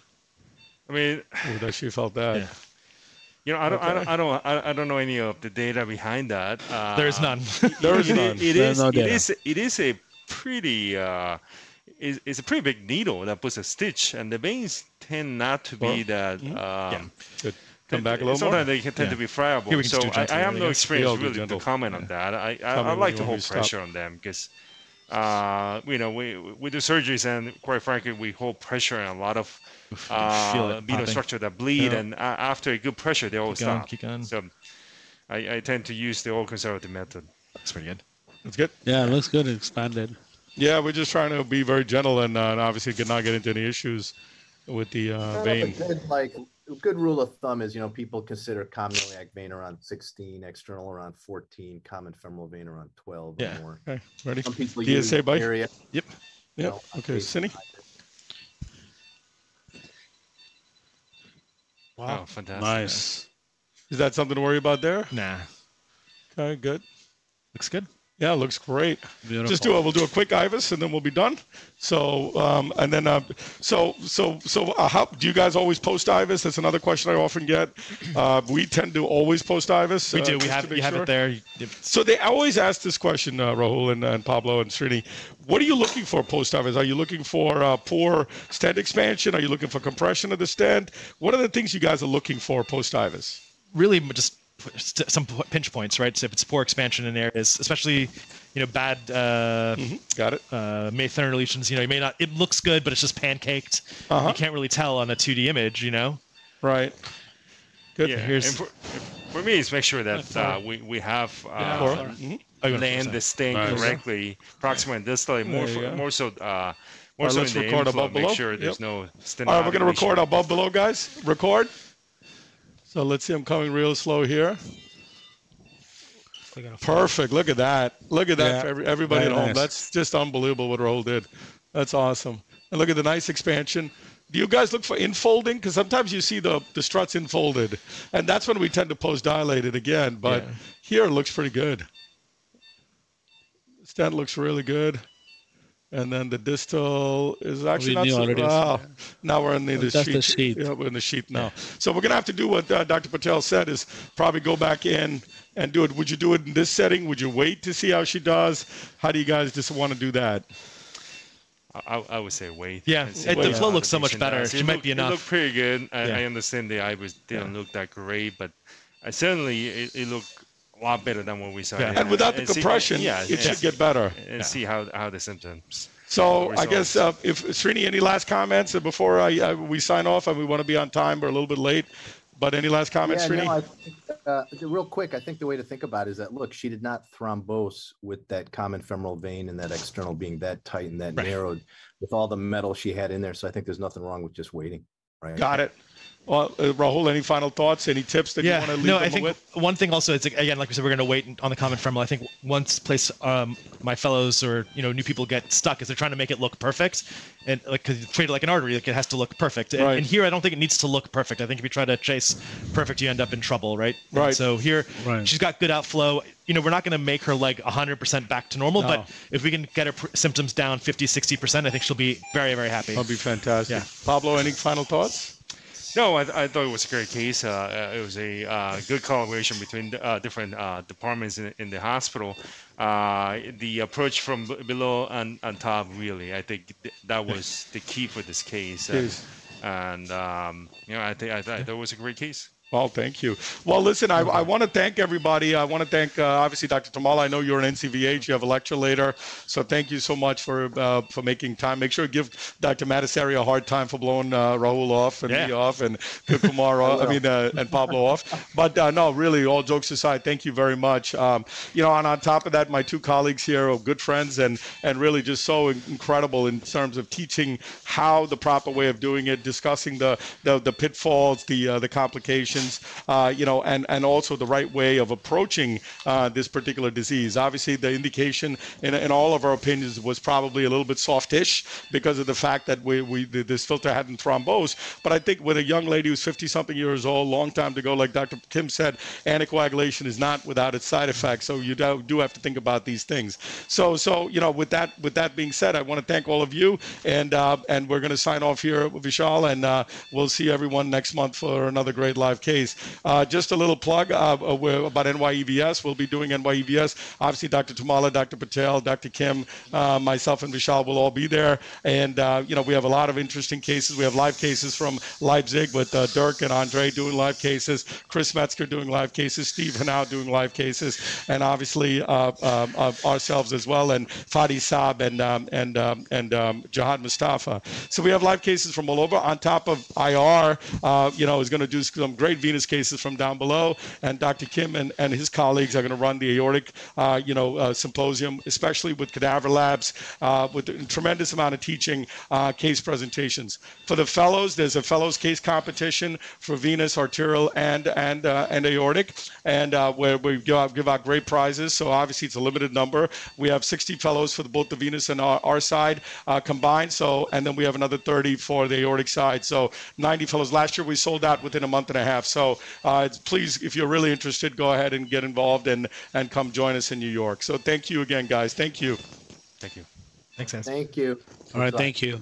I mean, Oh, that she felt that. Yeah. You know, I don't, I don't, I don't, I I don't know any of the data behind that. Uh, There is none. There is it, none. It There's is, no it data. is, it is a pretty, uh, it's, it's a pretty big needle that puts a stitch, and the veins tend not to be Well, that. mhm. Um, Good. Come back a little Sometimes more. they tend Yeah. to be friable. Here we can so I, I have no experience Yeah, I'll do really to comment on that. I, I, I like to hold to stop. pressure on them because, uh, you know, we we do surgeries and quite frankly we hold pressure on a lot of feel uh, it venous structure that bleed, Yeah. and uh, after a good pressure they all Keep going, stop. keep going. So I, I tend to use the old conservative method. That's pretty good. That's good. Yeah, it looks good. Expanded. Yeah, we're just trying to be very gentle and, uh, and obviously could not get into any issues with the uh, Kind of a vein. good, like good rule of thumb is, you know, people consider common iliac vein around 16, external around 14, common femoral vein around 12 Yeah. or more. Okay, ready? Some people DSA use bike? area. Yep. you know, Okay, case Cindy? Size. Oh, fantastic. Nice. Is that something to worry about there? Nah, Okay, good. looks good. Yeah, looks great. Beautiful. Just do it. We'll do a quick IVUS, and then we'll be done. So, um, and then, uh, so, so, so, uh, how do you guys always post IVUS? That's another question I often get. Uh, we tend to always post IVUS. We uh, do. We have make you have sure. it there. So they always ask this question, uh, Rahul and, and Pablo and Srini. What are you looking for post IVUS? Are you looking for uh, poor stent expansion? Are you looking for compression of the stent? What are the things you guys are looking for post IVUS? really just st- some pinch points, right? So if it's poor expansion in areas, especially you know bad uh, Got it. uh, May-Thurner lesions, you know, you may not. It looks good, but it's just pancaked. Uh-huh. You can't really tell on a 2D image, you know. Right. Good. Yeah, Here's- and for, for me, it's make sure that uh, we, we have uh, Laura? You want to land say? the stain Nice. correctly, proximal and distal, more for, more so uh, more right, so let's in the record inflow, above, make below. sure there's Yep. no All right, we're going to record above below, guys. Record. So let's see. I'm coming real slow here. Perfect. Look at that. Look at that Yeah, for every, everybody at home. nice. That's just unbelievable what Rahul did. That's awesome. And look at the nice expansion. Do you guys look for infolding? Because sometimes you see the, the struts infolded, and that's when we tend to post dilated again. But Yeah. here it looks pretty good. Stent looks really good. And then the distal is actually We not knew so already. well. Now we're in the, the That's sheet. the sheet. Yeah, we're in the sheet now. So we're gonna have to do what uh, Dr. Patel said is probably go back in and do it. Would you do it in this setting? Would you wait to see how she does? How do you guys just want to do that? I, I would say wait. Yeah, it- what the the flow looks so much better. does. She It might look- be It enough. looked pretty good. I, Yeah. I understand the eyes didn't look that great, but I certainly it, it looked a lot better than what we saw. Yeah. And without the see- compression, yeah, it and, should get better. and see how how the symptoms. So I guess uh, if Srini, any last comments before I, uh, we sign off? And we want to be on time. We're a little bit late, but any last comments, Yeah, Srini? no, I think, uh, real quick, I think the way to think about it is that look, she did not thrombose with that common femoral vein and that external being that tight and that Right. narrowed with all the metal she had in there. So I think there's nothing wrong with just waiting. Right. Got it. Well, uh, Rahul, any final thoughts? Any tips that you want to leave no, them I think with? one thing also is again, like we said, we're going to wait on the common femoral. I think once place um, my fellows or you know new people get stuck is they're trying to make it look perfect, and like because you treat it like an artery, like it has to look perfect. And, Right. and here, I don't think it needs to look perfect. I think if you try to chase perfect, you end up in trouble, right? And Right. so here, Right. she's got good outflow. You know, we're not going to make her leg 100% back to normal, No. but if we can get her pr- symptoms down 50, 60%, I think she'll be very, very happy. That'll be fantastic. Yeah. Pablo, any final thoughts? No, I, I thought it was a great case. Uh, uh, it was a uh, good collaboration between the, uh, different uh, departments in, in the hospital. Uh, the approach from b- below and, and top, really, I think th- that was the key for this case. Uh, and um, you know, I think I, thought it was a great case. Well, thank you. Well, listen, I, I want to thank everybody. I want to thank, uh, obviously, Dr. Tummala. I know you're an NCVH. You have a lecture later. So thank you so much for uh, for making time. Make sure to give Dr. Matasari a hard time for blowing uh, Rahul off and me off and Kumar off, I mean, uh, and Pablo off. But uh, no, really, all jokes aside, thank you very much. Um, you know, and on top of that, my two colleagues here are good friends and, and really just so incredible in terms of teaching how the proper way of doing it, discussing the, the, the pitfalls, the, uh, the complications uh, you know, and, and also the right way of approaching uh, this particular disease. Obviously, the indication in, in all of our opinions was probably a little bit softish because of the fact that we, we this filter hadn't thrombosed. But I think with a young lady who's 50 something years old, long time to go, like Dr. Kim said, anticoagulation is not without its side effects. So you do, do have to think about these things. So, so you know, with that with that being said, I want to thank all of you, and uh, and we're going to sign off here, with Vishal, and uh, we'll see everyone next month for another great live case. Uh, just a little plug uh, about NYEVS. We'll be doing NYEVS. Obviously, Dr. Tummala, Dr. Patel, Dr. Kim, uh, myself, and Vishal will all be there. And uh, you know, we have a lot of interesting cases. We have live cases from Leipzig with uh, Dierk and Andre doing live cases, Chris Metzger doing live cases, Steve Henao doing live cases, and obviously uh, uh, ourselves as well, and Fadi Saab and um, and um, and um, Jihad Mustapha. So we have live cases from all over. On top of IR, uh, you know, is going to do some great submit venous cases from down below, and Dr. Kim and, and his colleagues are going to run the aortic, uh, you know, uh, symposium, especially with cadaver labs, uh, with a tremendous amount of teaching uh, case presentations. For the fellows, there's a fellows case competition for venous, arterial, and and uh, and aortic, and uh, where we give out, give out great prizes. So obviously it's a limited number. We have 60 fellows for the, both the venous and our, our side combined. So and then we have another 30 for the aortic side. So 90 fellows. Last year we sold out within a month and a half. So uh, please, if you're really interested, go ahead and get involved and and come join us in New York. So thank you again, guys. Thank you. Thank you. Thanks, guys. Thank you. All right, thank you.